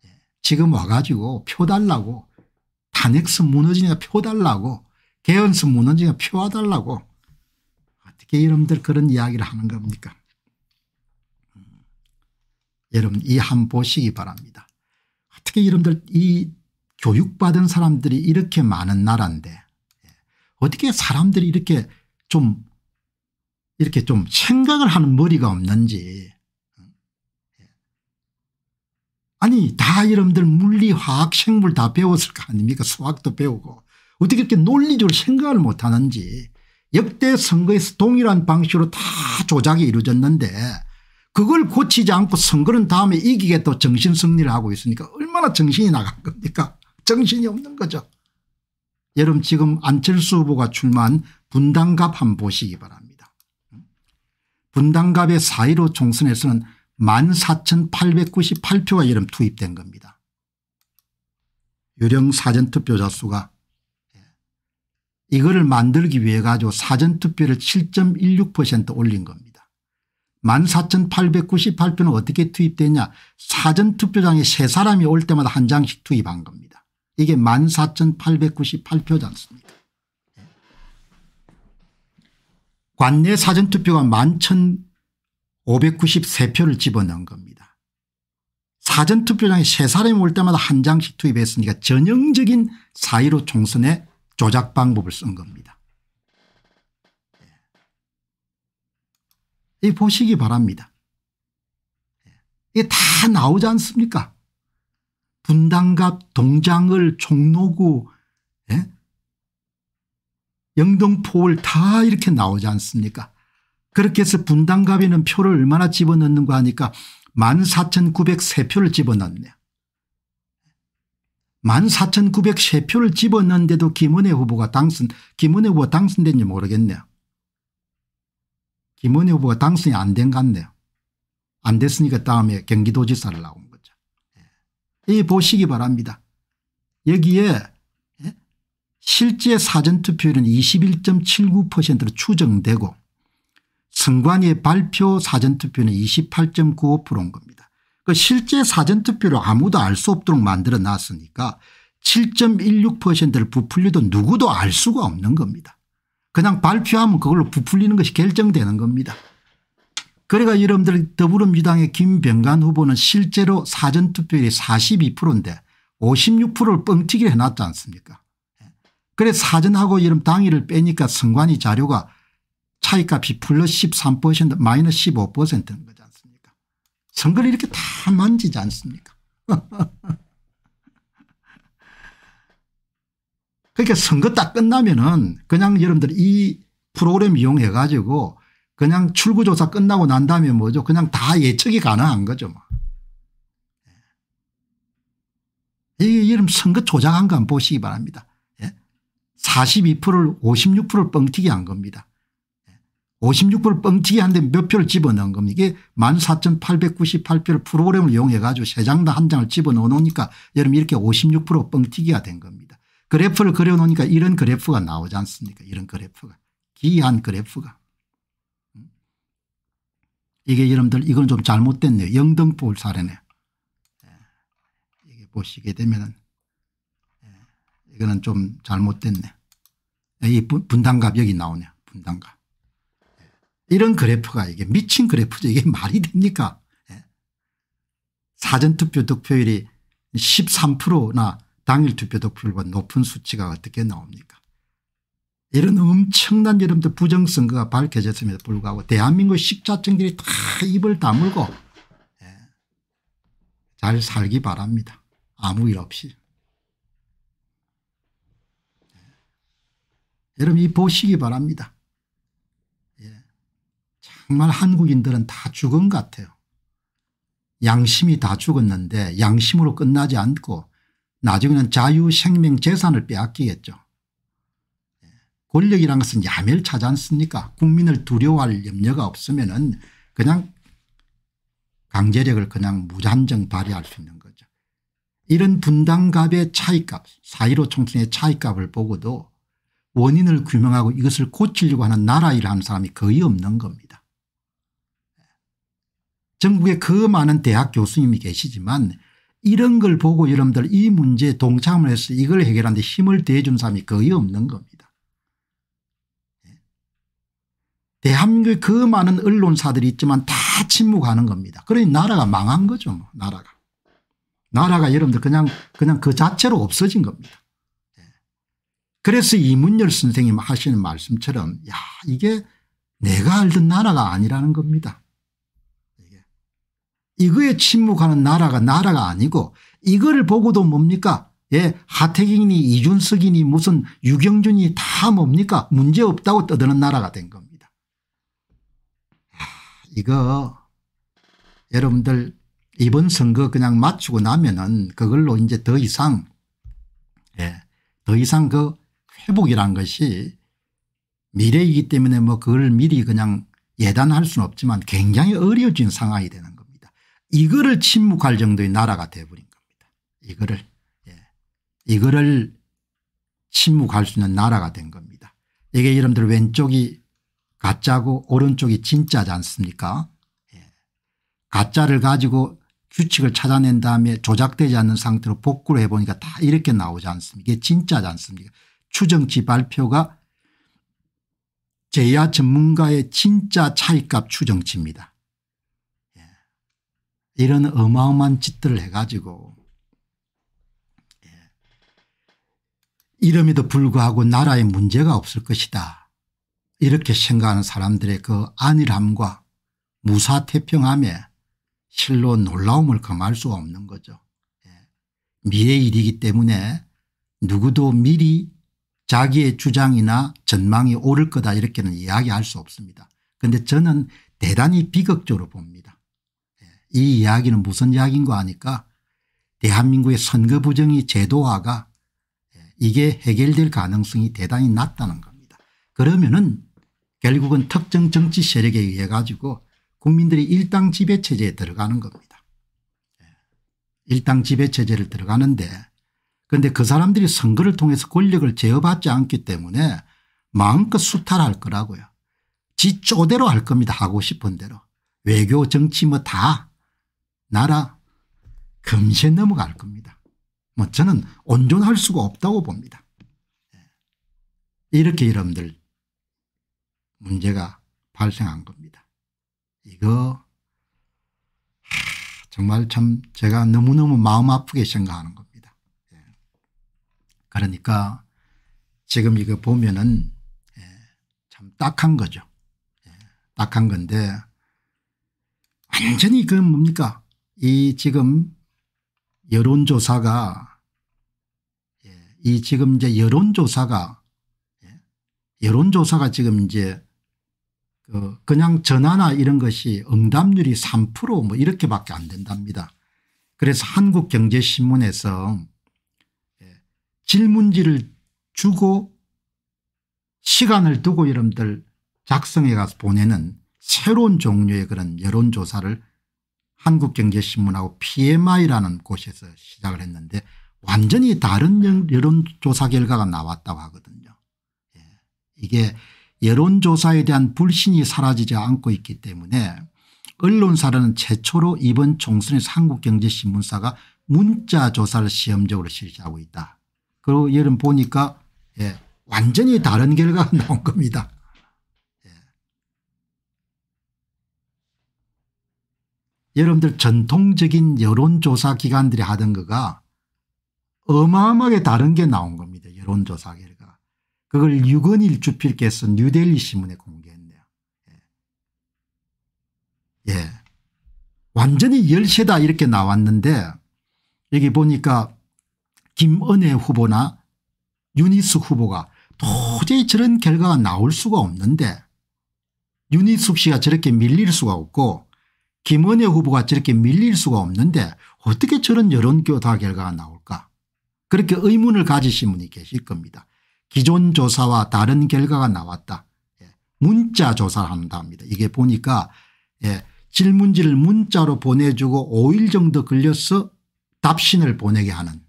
예. 지금 와가지고 표 달라고 탄핵선 무너지니까 표 달라고 개헌선 무너지니까 표 와달라고 어떻게 여러분들 그런 이야기를 하는 겁니까 음. 여러분 이 한 보시기 바랍니다. 어떻게 여러분들 이 교육받은 사람들이 이렇게 많은 나라인데 예. 어떻게 사람들이 이렇게 좀 이렇게 좀 생각을 하는 머리가 없는지 아니 다 여러분들 물리 화학 생물 다 배웠을 거 아닙니까? 수학도 배우고. 어떻게 이렇게 논리적으로 생각을 못하는지. 역대 선거에서 동일한 방식으로 다 조작이 이루어졌는데 그걸 고치지 않고 선거는 다음에 이기겠다고 정신 승리를 하고 있으니까 얼마나 정신이 나간 겁니까? 정신이 없는 거죠. 여러분 지금 안철수 후보가 출마한 분당갑 한번 보시기 바랍니다. 분당갑의 4.15 총선에서는 14,898표가 이름 투입된 겁니다. 유령 사전투표자 수가 예. 이거를 만들기 위해 가지고 사전투표를 7.16% 올린 겁니다. 14,898표는 어떻게 투입됐냐 사전투표장에 세 사람이 올 때마다 한 장씩 투입한 겁니다. 이게 14,898표지 않습니까 예. 관내 사전투표가 11,000 593표를 집어넣은 겁니다. 사전투표장에 세 사람이 올 때마다 한 장씩 투입했으니까 전형적인 4.15 총선의 조작 방법을 쓴 겁니다. 이 보시기 바랍니다. 이게 다 나오지 않습니까 분당갑 동장을 종로구 예? 영등포을 다 이렇게 나오지 않습니까 그렇게 해서 분당갑에는 표를 얼마나 집어넣는가 하니까 14,903표를 집어넣네요. 14,903표를 집어넣는데도 김은혜 후보가 당선 김은혜 후보가 당선된지 모르겠네요. 김은혜 후보가 당선이 안 된 것 같네요. 안 됐으니까 다음에 경기도지사를 나온 거죠. 예. 이 보시기 바랍니다. 여기에 예? 실제 사전투표율은 21.79%로 추정되고 선관위의 발표 사전투표는 28.95%인 겁니다. 그 실제 사전투표를 아무도 알 수 없도록 만들어 놨으니까 7.16%를 부풀려도 누구도 알 수가 없는 겁니다. 그냥 발표하면 그걸로 부풀리는 것이 결정되는 겁니다. 그러니까 여러분들 더불어민주당의 김병관 후보는 실제로 사전투표율이 42%인데 56%를 뻥튀기 해놨지 않습니까 그래서 사전하고 여러분 당일을 빼니까 선관위 자료가 차이값이 플러스 13% 마이너스 15%인 거지 않습니까 선거를 이렇게 다 만지지 않습니까 그러니까 선거 딱 끝나면은 그냥 여러분들 이 프로그램 이용해 가지고 그냥 출구조사 끝나고 난 다음에 뭐죠 그냥 다 예측이 가능한 거죠 뭐. 이게 이름 선거 조작한 거 한번 보시기 바랍니다. 42%를 예? 56%를 뻥튀기 한 겁니다. 56%를 뻥튀기 하는데 몇 표를 집어넣은. 이게 14,898표를 프로그램을 이용해 가지고 세 장당 한 장을 집어넣어 놓으니까 여러분 이렇게 56% 뻥튀기가 된 겁니다. 그래프를 그려 놓으니까 이런 그래프가 나오지 않습니까 이런 그래프가 기이한 그래프가 음. 이게 여러분들 이건 좀 잘못됐네요. 영등포 사례네. 예. 이게 보시게 되면은 예. 이거는 좀 잘못됐네. 이 분당갑 여기 나오네요. 분당갑. 이런 그래프가 이게 미친 그래프죠. 이게 말이 됩니까 예. 사전투표 득표율이 13%나 당일 투표 득표율보다 높은 수치가 어떻게 나옵니까 이런 엄청난 여러분들 부정선거가 밝혀졌음에도 불구하고 대한민국 식자층들이 다 입을 다물고 예. 잘 살기 바랍니다. 아무 일 없이. 예. 여러분 이 보시기 바랍니다. 정말 한국인들은 다 죽은 것 같아요. 양심이 다 죽었는데 양심으로 끝나지 않고 나중에는 자유 생명 재산을 빼앗기겠죠. 예. 권력이란 것은 야멸차지 않습니까 국민을 두려워할 염려가 없으면 은 그냥 강제력을 그냥 무한정 발휘할 수 있는 거죠. 이런 분당갑의 차이값 4.15 총선의 차이값을 보고도 원인을 규명하고 이것을 고치려고 하는 나라 일을 하는 사람이 거의 없는 겁니다. 전국에 그 많은 대학 교수님이 계시지만 이런 걸 보고 여러분들 이 문제에 동참을 해서 이걸 해결하는 데 힘을 대해준 사람이 거의 없는 겁니다. 대한민국에 그 많은 언론사들이 있지만 다 침묵하는 겁니다. 그러니 나라가 망한 거죠. 뭐 나라가. 나라가 여러분들 그냥 그냥 그 자체로 없어진 겁니다. 예. 그래서 이문열 선생님 하시는 말씀처럼 야 이게 내가 알던 나라가 아니라는 겁니다. 이거에 침묵하는 나라가 나라가 아니고 이거를 보고도 뭡니까 예, 하태경이니 이준석이니 무슨 유경준이 다 뭡니까 문제없다고 떠드는 나라가 된 겁니다. 이거 여러분들 이번 선거 그냥 맞추고 나면은 그걸로 이제 더 이상 예, 더 이상 그 회복이란 것이 미래이기 때문에 뭐 그걸 미리 그냥 예단할 수는 없지만 굉장히 어려워진 상황이 되는. 이거를 침묵할 정도의 나라가 돼버린 겁니다. 이거를 예. 이거를 침묵할 수 있는 나라가 된 겁니다. 이게 여러분들 왼쪽이 가짜고 오른쪽이 진짜지 않습니까 예. 가짜를 가지고 규칙을 찾아낸 다음에 조작되지 않는 상태로 복구를 해보니까 다 이렇게 나오지 않습니까 이게 진짜지 않습니까 추정치 발표가 제야 전문가의 진짜 차이값 추정치입니다. 예. 이런 어마어마한 짓들을 해가지고 예. 이름에도 불구하고 나라에 문제가 없을 것이다. 이렇게 생각하는 사람들의 그 안일함과 무사태평함에 실로 놀라움을 금할 수가 없는 거죠. 예. 미래 일이기 때문에 누구도 미리 자기의 주장이나 전망이 옳을 거다 이렇게는 이야기할 수 없습니다. 그런데 저는 대단히 비극적으로 봅니다. 예. 이 이야기는 무슨 이야기인가 하니까 대한민국의 선거 부정이 제도화가 예, 이게 해결될 가능성이 대단히 낮다는 겁니다. 그러면은 결국은 특정 정치 세력에 의해 가지고 국민들이 일당 지배 체제에 들어가는 겁니다. 예. 일당 지배 체제를 들어가는데 그런데 그 사람들이 선거를 통해서 권력을 제어받지 않기 때문에 마음껏 수탈할 거라고요. 지 쪼대로 할 겁니다. 하고 싶은 대로. 외교 정치 뭐 다 나라 금세 넘어갈 겁니다. 뭐 저는 온전할 수가 없다고 봅니다. 예. 이렇게 여러분들 문제가 발생한 겁니다. 이거 정말 참 제가 너무너무 마음 아프게 생각하는 겁니다. 예. 그러니까 지금 이거 보면은 예, 참 딱한 거죠. 예. 딱한 건데 완전히 그 뭡니까 이 지금 여론조사가 이 지금 이제 여론조사가 여론조사가 지금 이제 그 그냥 전화나 이런 것이 응답률이 3%뭐 이렇게밖에 안 된답니다. 그래서 한국경제신문에서 예, 질문지를 주고 시간을 두고 여러분들 작성해 가서 보내는 새로운 종류의 그런 여론조사를 한국경제신문하고 PMI라는 곳에서 시작을 했는데 완전히 다른 여론조사 결과가 나왔다고 하거든요. 예. 이게 여론조사에 대한 불신이 사라지지 않고 있기 때문에 언론사는 최초로 이번 총선에서 한국경제신문사가 문자조사를 시험적으로 실시하고 있다. 그리고 여러분 보니까 예, 완전히 다른 결과가 나온 겁니다. 예. 여러분들 전통적인 여론조사 기관들이 하던 거가 어마어마하게 다른 게 나온 겁니다. 여론조사 결과. 그걸 유건일 주필께서 뉴델리 신문에 공개했네요. 예. 예. 완전히 열세다 이렇게 나왔는데 여기 보니까 김은혜 후보나 유니스 후보가 도저히 저런 결과가 나올 수가 없는데 윤희숙 씨가 저렇게 밀릴 수가 없고 김은혜 후보가 저렇게 밀릴 수가 없는데 어떻게 저런 여론조사 결과가 나올까 그렇게 의문을 가지신 분이 계실 겁니다. 기존 조사와 다른 결과가 나왔다. 예, 문자 조사를 한답니다. 이게 보니까 예, 질문지를 문자로 보내주고 5일 정도 걸려서 답신을 보내게 하는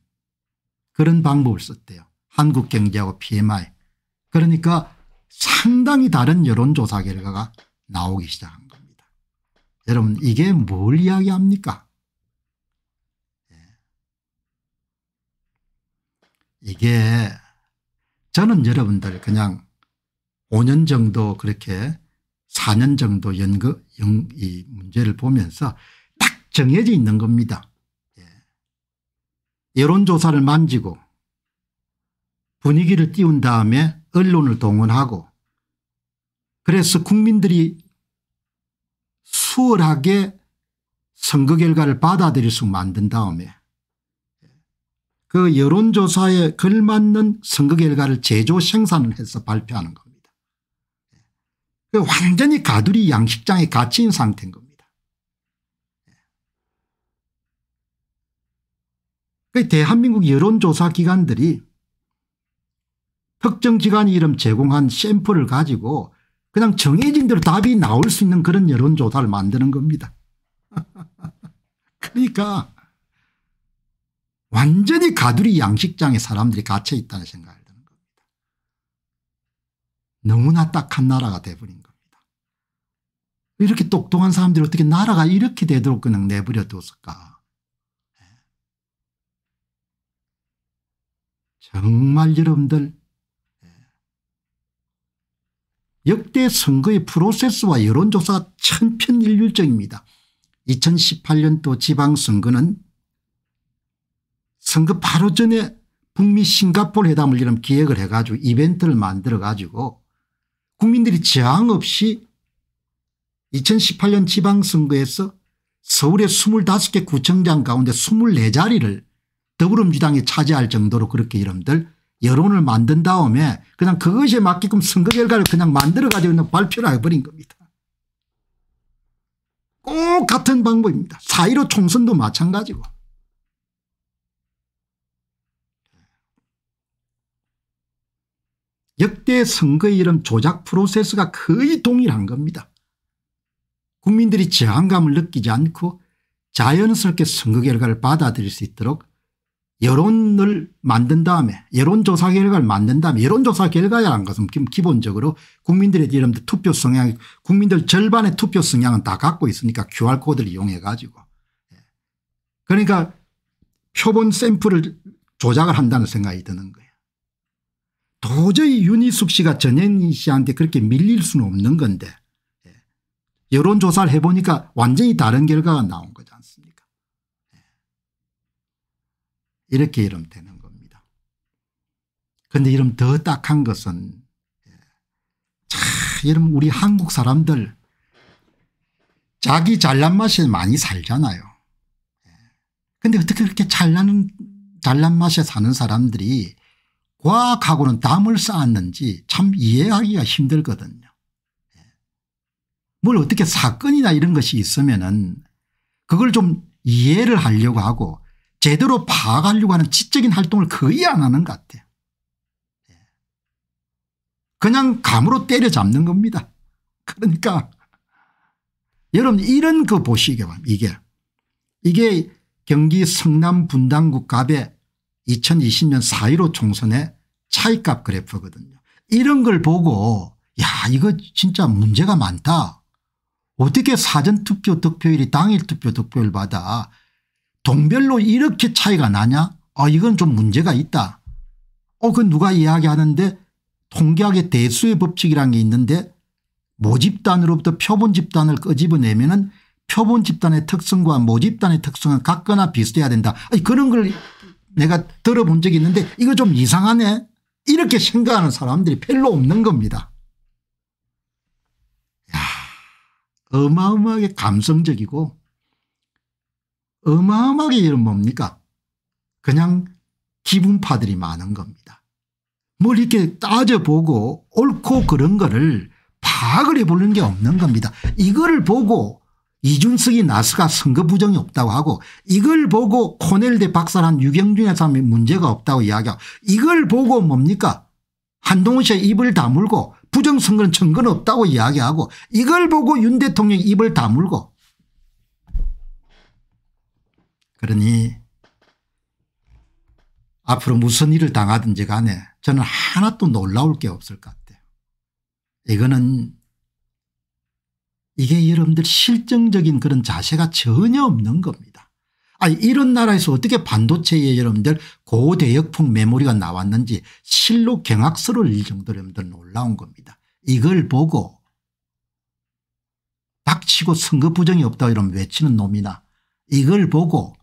그런 방법을 썼대요. 한국경제하고 PMI. 그러니까 상당히 다른 여론조사 결과가 나오기 시작한 겁니다. 여러분 이게 뭘 이야기합니까 예. 이게 저는 여러분들 그냥 5년 정도 그렇게 4년 정도 연거 연, 이 문제를 보면서 딱 정해져 있는 겁니다. 예. 여론조사를 만지고 분위기를 띄운 다음에 언론을 동원하고 그래서 국민들이 수월하게 선거 결과를 받아들일 수 만든 다음에 그 여론조사에 걸맞는 선거 결과를 제조 생산을 해서 발표하는 겁니다. 그 완전히 가두리 양식장에 갇힌 상태인 겁니다. 그 대한민국 여론조사 기관들이 특정 기관이 이름 제공한 샘플을 가지고 그냥 정해진 대로 답이 나올 수 있는 그런 여론조사를 만드는 겁니다. 그러니까 완전히 가두리 양식장에 사람들이 갇혀 있다는 생각을 드는 겁니다. 너무나 딱한 나라가 돼버린 겁니다. 이렇게 똑똑한 사람들이 어떻게 나라가 이렇게 되도록 그냥 내버려 뒀을까. 예. 정말 여러분들 역대 선거의 프로세스와 여론조사가 천편일률적입니다. 2018년도 지방선거는 선거 바로 전에 북미 싱가폴 회담을 이런 기획을 해가지고 이벤트를 만들어 가지고 국민들이 저항 없이 2018년 지방선거에서 서울의 25개 구청장 가운데 24자리를 더불어민주당이 차지할 정도로 그렇게 여러분들 여론을 만든 다음에 그냥 그것에 맞게끔 선거 결과를 그냥 만들어 가지고 발표를 해버린 겁니다. 꼭 같은 방법입니다. 4.15 총선도 마찬가지고. 역대 선거의 이런 조작 프로세스가 거의 동일한 겁니다. 국민들이 저항감을 느끼지 않고 자연스럽게 선거 결과를 받아들일 수 있도록 여론을 만든 다음에 여론조사 결과를 만든 다음에 여론조사 결과라는 것은 기본적으로 국민들의 이름들 투표 성향 국민들 절반의 투표 성향은 다 갖고 있으니까 QR코드를 이용해 가지고 예. 그러니까 표본 샘플을 조작을 한다는 생각이 드는 거예요. 도저히 윤희숙 씨가 전현희 씨한테 그렇게 밀릴 수는 없는 건데 예. 여론조사를 해보니까 완전히 다른 결과가 나온 거지 않습니까 이렇게 이러면 되는 겁니다. 그런데 이러면 더 딱한 것은 예. 자, 여러분 우리 한국 사람들 자기 잘난 맛에 많이 살잖아요. 예. 어떻게 그렇게 잘나는 잘난 맛에 사는 사람들이 과학하고는 담을 쌓았는지 참 이해하기가 힘들거든요. 예. 뭘 어떻게 사건이나 이런 것이 있으면은 그걸 좀 이해를 하려고 하고 제대로 파악하려고 하는 지적인 활동을 거의 안 하는 것 같아요. 예. 그냥 감으로 때려잡는 겁니다. 그러니까 여러분 이런 거 보시게 봐 이게 이게 경기 성남 분당구 갑의 2020년 4.15 총선의 차이값 그래프거든요. 이런 걸 보고 야 이거 진짜 문제가 많다. 어떻게 사전투표 득표율이 당일 투표 득표율 받아 동별로 이렇게 차이가 나냐 아 이건 좀 문제가 있다. 어 그 누가 이야기하는데 통계학의 대수의 법칙이라는 게 있는데 모집단으로부터 표본 집단을 끄집어내면 은 표본 집단의 특성과 모집단의 특성은 같거나 비슷해야 된다. 아니 그런 걸 내가 들어본 적이 있는데 이거 좀 이상하네 이렇게 생각하는 사람들이 별로 없는 겁니다. 야 어마어마하게 감성적이고 어마어마하게 이런 뭡니까 그냥 기분파들이 많은 겁니다. 뭘 이렇게 따져보고 옳고 그런 거를 파악을 해보는 게 없는 겁니다. 이거를 보고 이준석이 나스가 선거 부정이 없다고 하고 이걸 보고 코넬대 박사란 유경준의 사람이 문제가 없다고 이야기하고 이걸 보고 뭡니까 한동훈 씨가 입을 다물고 부정선거는 증거는 없다고 이야기하고 이걸 보고 윤 대통령이 입을 다물고 그러니 앞으로 무슨 일을 당하든지 간에 저는 하나도 놀라울 게 없을 것 같아요. 이거는 이게 여러분들 실정적인 그런 자세가 전혀 없는 겁니다. 아니 이런 나라에서 어떻게 반도체에 여러분들 고대역풍 메모리가 나왔는지 실로 경악스러울 정도로 여러분들 놀라운 겁니다. 이걸 보고 닥치고 선거 부정이 없다 이러면 외치는 놈이나 이걸 보고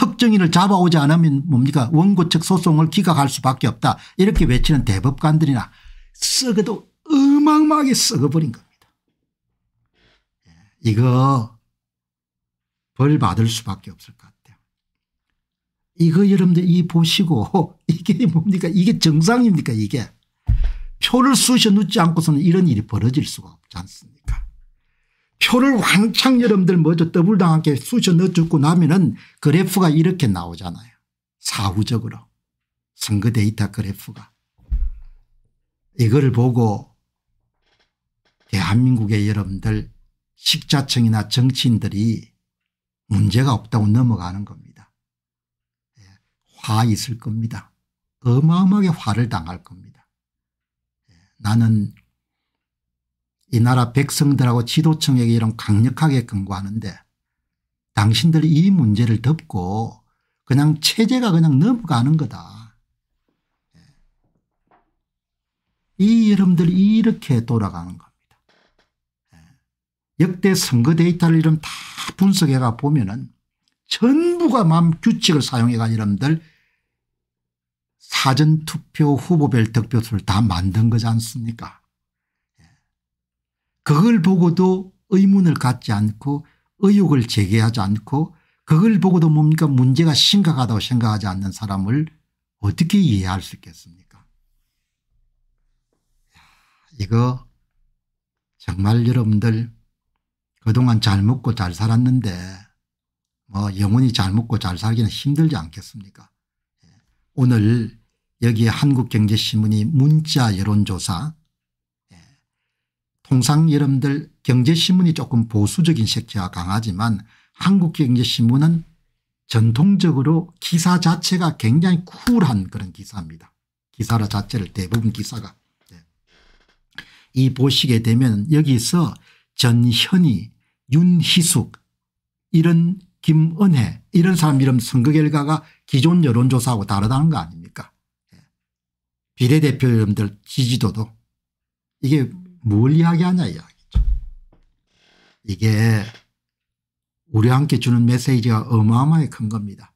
특정인을 잡아오지 않으면 뭡니까? 원고 측 소송을 기각할 수밖에 없다. 이렇게 외치는 대법관들이나 썩어도 어마어마하게 썩어버린 겁니다. 이거 벌 받을 수밖에 없을 것 같아요. 이거 여러분들 이 보시고 이게 뭡니까? 이게 정상입니까? 이게? 표를 쑤셔 넣지 않고서는 이런 일이 벌어질 수가 없지 않습니까 표를 왕창 여러분들 먼저 더블당하게 쑤셔 넣어주고 나면은 그래프가 이렇게 나오잖아요. 사후적으로 선거 데이터 그래프가 이걸 보고 대한민국의 여러분들 식자청이나 정치인들이 문제가 없다고 넘어가는 겁니다. 예, 화 있을 겁니다. 어마어마하게 화를 당할 겁니다. 예, 나는 이 나라 백성들하고 지도청에게 이런 강력하게 권고하는데 당신들이 이 문제를 덮고 그냥 체제가 그냥 넘어가는 거다. 예. 이 여러분들이 이렇게 돌아가는 거. 역대 선거 데이터를 이런 다 분석해가 보면은 전부가 맘 규칙을 사용해가 여러분들 사전투표 후보별 득표수를 다 만든 거지 않습니까 예. 그걸 보고도 의문을 갖지 않고 의혹을 제기하지 않고 그걸 보고도 뭡니까 문제가 심각하다고 생각하지 않는 사람을 어떻게 이해할 수 있겠습니까 이거 정말 여러분들 그동안 잘 먹고 잘 살았는데 뭐 영원히 잘 먹고 잘 살기는 힘들지 않겠습니까 예. 오늘 여기 한국경제신문이 문자 여론조사 예. 통상 여러분들 경제신문이 조금 보수적인 색채가 강하지만 한국경제신문은 전통적으로 기사 자체가 굉장히 쿨한 그런 기사입니다. 기사라 자체를 대부분 기사가. 예. 이 보시게 되면 여기서 전현희 윤희숙 이런 김은혜 이런 사람 이름 선거 결과가 기존 여론조사하고 다르다는 거 아닙니까 예. 비례대표 이름들 지지도도 이게 뭘 이야기하냐 이야기죠. 이게 함께 주는 메시지가 어마어마하게 큰 겁니다.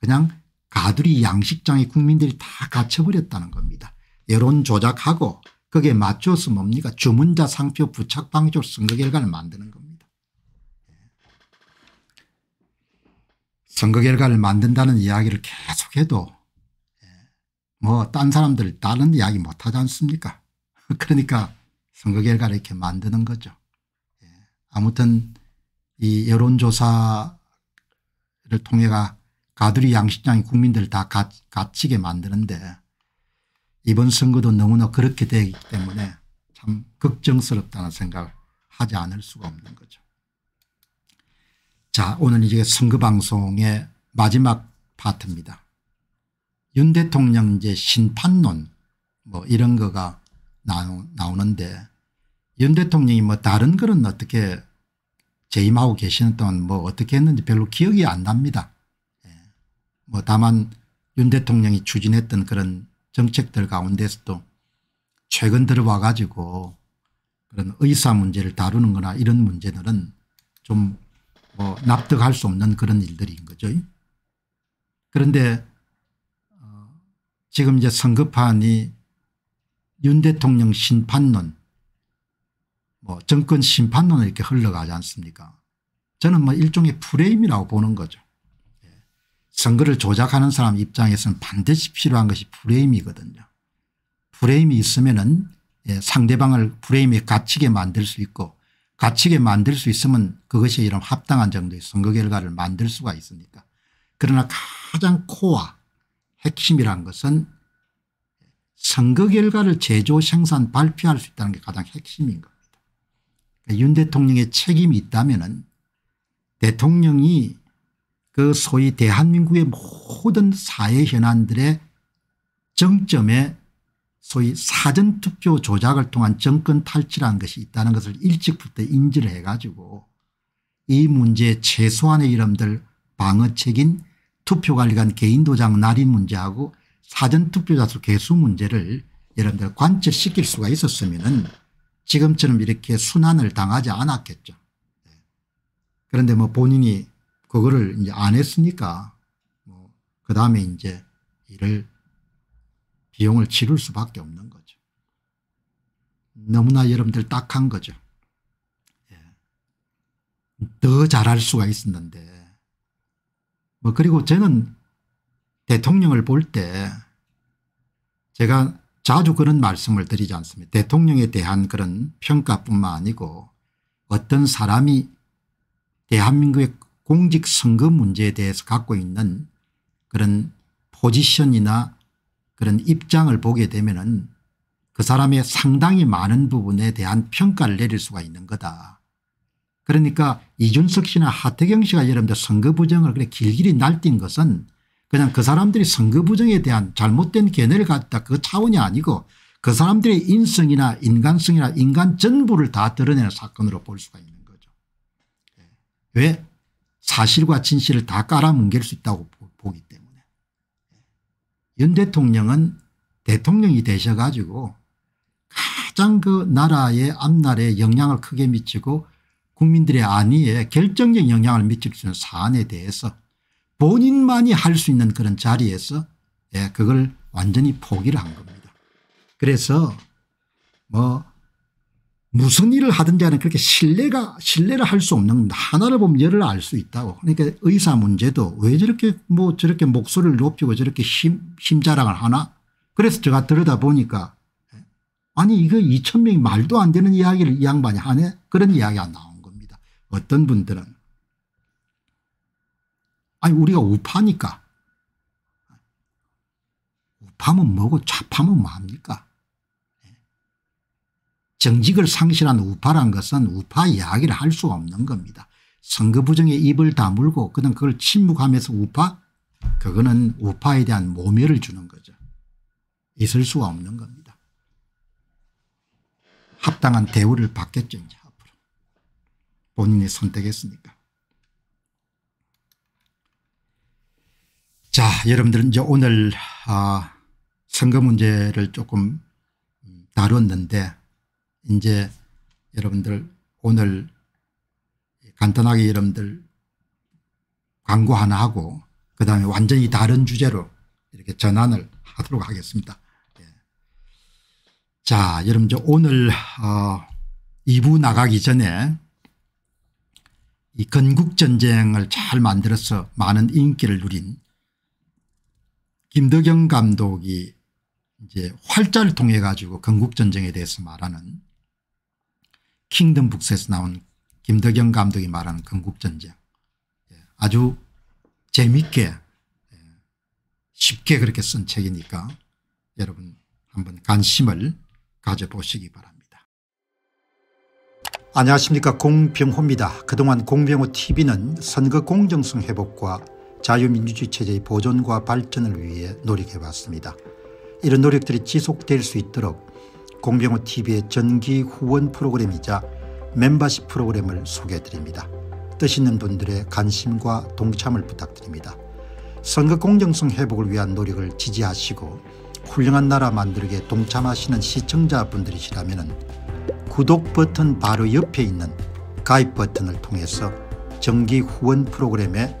그냥 가두리 양식장에 국민들이 다 갇혀버렸다는 겁니다. 여론 조작하고 거기에 맞춰서 뭡니까 주문자 상표 부착 방조 선거 결과를 만드는 겁니다. 선거 결과를 만든다는 이야기를 계속해도 예, 뭐딴 사람들 다른 이야기 못하지 않습니까 그러니까 선거 결과를 이렇게 만드는 거죠. 예, 아무튼 이 여론조사를 통해가 가두리 양식장이 국민들 다 갇히게 만드는데 이번 선거도 너무나 그렇게 되기 때문에 참 걱정스럽다는 생각을 하지 않을 수가 없는 거죠. 자 오늘 이제 선거방송의 마지막 파트입니다. 윤 대통령 이제 심판론 뭐 이런 거가 나오, 나오는데 윤 대통령이 뭐 다른 거는 어떻게 재임하고 계시는 동안 뭐 어떻게 했는지 별로 기억이 안 납니다. 예. 뭐 다만 윤 대통령이 추진했던 그런 정책들 가운데서도 최근 들어와 가지고 그런 의사 문제를 다루는 거나 이런 문제들은 좀 뭐 납득할 수 없는 그런 일들인 거죠. 그런데 어 지금 이제 선거판이 윤 대통령 심판론 뭐 정권 심판론을 이렇게 흘러가지 않습니까 저는 뭐 일종의 프레임이라고 보는 거죠. 선거를 조작하는 사람 입장에서는 반드시 필요한 것이 프레임이거든요. 프레임이 있으면 은 예, 상대방을 프레임에 갇히게 만들 수 있고 갇히게 만들 수 있으면 그것이 이런 합당한 정도의 선거 결과를 만들 수가 있으니까 그러나 가장 코어 핵심이란 것은 선거 결과를 제조 생산 발표할 수 있다는 게 가장 핵심인. 그러니까 윤 대통령의 책임이 있다면 대통령이 그 소위 대한민국의 모든 사회 현안들의 정점에 소위 사전투표 조작을 통한 정권 탈취라는 것이 있다는 것을 일찍부터 인지를 해가지고 이 문제 최소한의 이름들 방어책인 투표관리관 개인도장 날인 문제하고 사전투표자 수 개수 문제를 여러분들 관철시킬 수가 있었으면 지금처럼 이렇게 순환을 당하지 않았겠죠. 네. 그런데 뭐 본인이 그거를 이제 안 했으니까 뭐 그 다음에 이제 이를 비용을 치를 수밖에 없는 거죠. 너무나 여러분들 딱한 거죠. 예. 더 잘할 수가 있었는데 뭐 그리고 저는 대통령을 볼 때 제가 자주 그런 말씀을 드리지 않습니다. 대통령에 대한 그런 평가뿐만 아니고 어떤 사람이 대한민국의 공직선거 문제에 대해서 갖고 있는 그런 포지션이나 그런 입장을 보게 되면 은그 사람의 상당히 많은 부분에 대한 평가를 내릴 수가 있는 거다. 그러니까 이준석 씨나 하태경 씨가 여러분들 선거 부정을 그렇게 길길이 날뛴 것은 그냥 그 사람들이 선거 부정에 대한 잘못된 견해를 갖다 그 차원이 아니고 그 사람들의 인성이나 인간성이나 인간 전부를 다 드러내는 사건으로 볼 수가 있는 거죠. 왜 사실과 진실을 다 깔아뭉갤 수 있다고 보기 때문에. 윤 대통령은 대통령이 되셔가지고 가장 그 나라의 앞날에 영향을 크게 미치고 국민들의 안위에 결정적 영향을 미칠 수 있는 사안에 대해서 본인만이 할 수 있는 그런 자리에서 예, 그걸 완전히 포기를 한 겁니다. 그래서 뭐 무슨 일을 하든지 하는 그렇게 신뢰가 신뢰를 할 수 없는 겁니다. 하나를 보면 열을 알 수 있다고. 그러니까 의사 문제도 왜 저렇게 뭐 저렇게 목소리를 높이고 저렇게 힘, 힘자랑을 하나 그래서 제가 들여다 보니까 아니 이거 2천 명이 말도 안 되는 이야기를 이 양반이 하네 그런 이야기가 나온 겁니다. 어떤 분들은 아니 우리가 우파니까 우파면 뭐고 좌파면 뭐합니까 정직을 상실한 우파란 것은 우파 이야기를 할 수가 없는 겁니다. 선거 부정에 입을 다물고 그냥 그걸 침묵하면서 우파 그거는 우파에 대한 모멸을 주는 거죠. 있을 수가 없는 겁니다. 합당한 대우를 받겠죠 이제 앞으로. 본인이 선택했으니까. 자 여러분들 이제 오늘 아, 선거 문제를 조금 다뤘는데 이제 여러분들 오늘 간단하게 여러분들 광고 하나 하고 그다음에 완전히 다른 주제로 이렇게 전환을 하도록 하겠습니다. 예. 자 여러분 오늘 어 2부 나가기 전에 이 건국전쟁을 잘 만들어서 많은 인기를 누린 김덕영 감독이 이제 활자를 통해 가지고 건국전쟁에 대해서 말하는 킹덤 북스에서 나온 김덕영 감독이 말하는 건국전쟁 예, 아주 재미있게 예, 쉽게 그렇게 쓴 책이니까 여러분 한번 관심을 가져보시기 바랍니다. 안녕하십니까 공병호입니다. 그동안 공병호 tv는 선거 공정성 회복과 자유민주주의 체제의 보존과 발전을 위해 노력해 왔습니다. 이런 노력들이 지속될 수 있도록 공병호 TV의 전기 후원 프로그램이자 멤버십 프로그램을 소개해 드립니다. 뜻 있는 분들의 관심과 동참을 부탁드립니다. 선거 공정성 회복을 위한 노력을 지지하시고 훌륭한 나라 만들기에 동참하시는 시청자분들이시라면 구독 버튼 바로 옆에 있는 가입 버튼을 통해서 정기 후원 프로그램에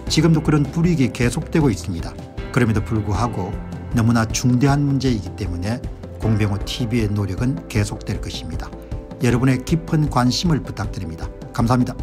지금도 그런 불이익이 계속되고 있습니다. 그럼에도 불구하고 너무나 중대한 문제이기 때문에 공병호 TV의 노력은 계속될 것입니다. 여러분의 깊은 관심을 부탁드립니다. 감사합니다.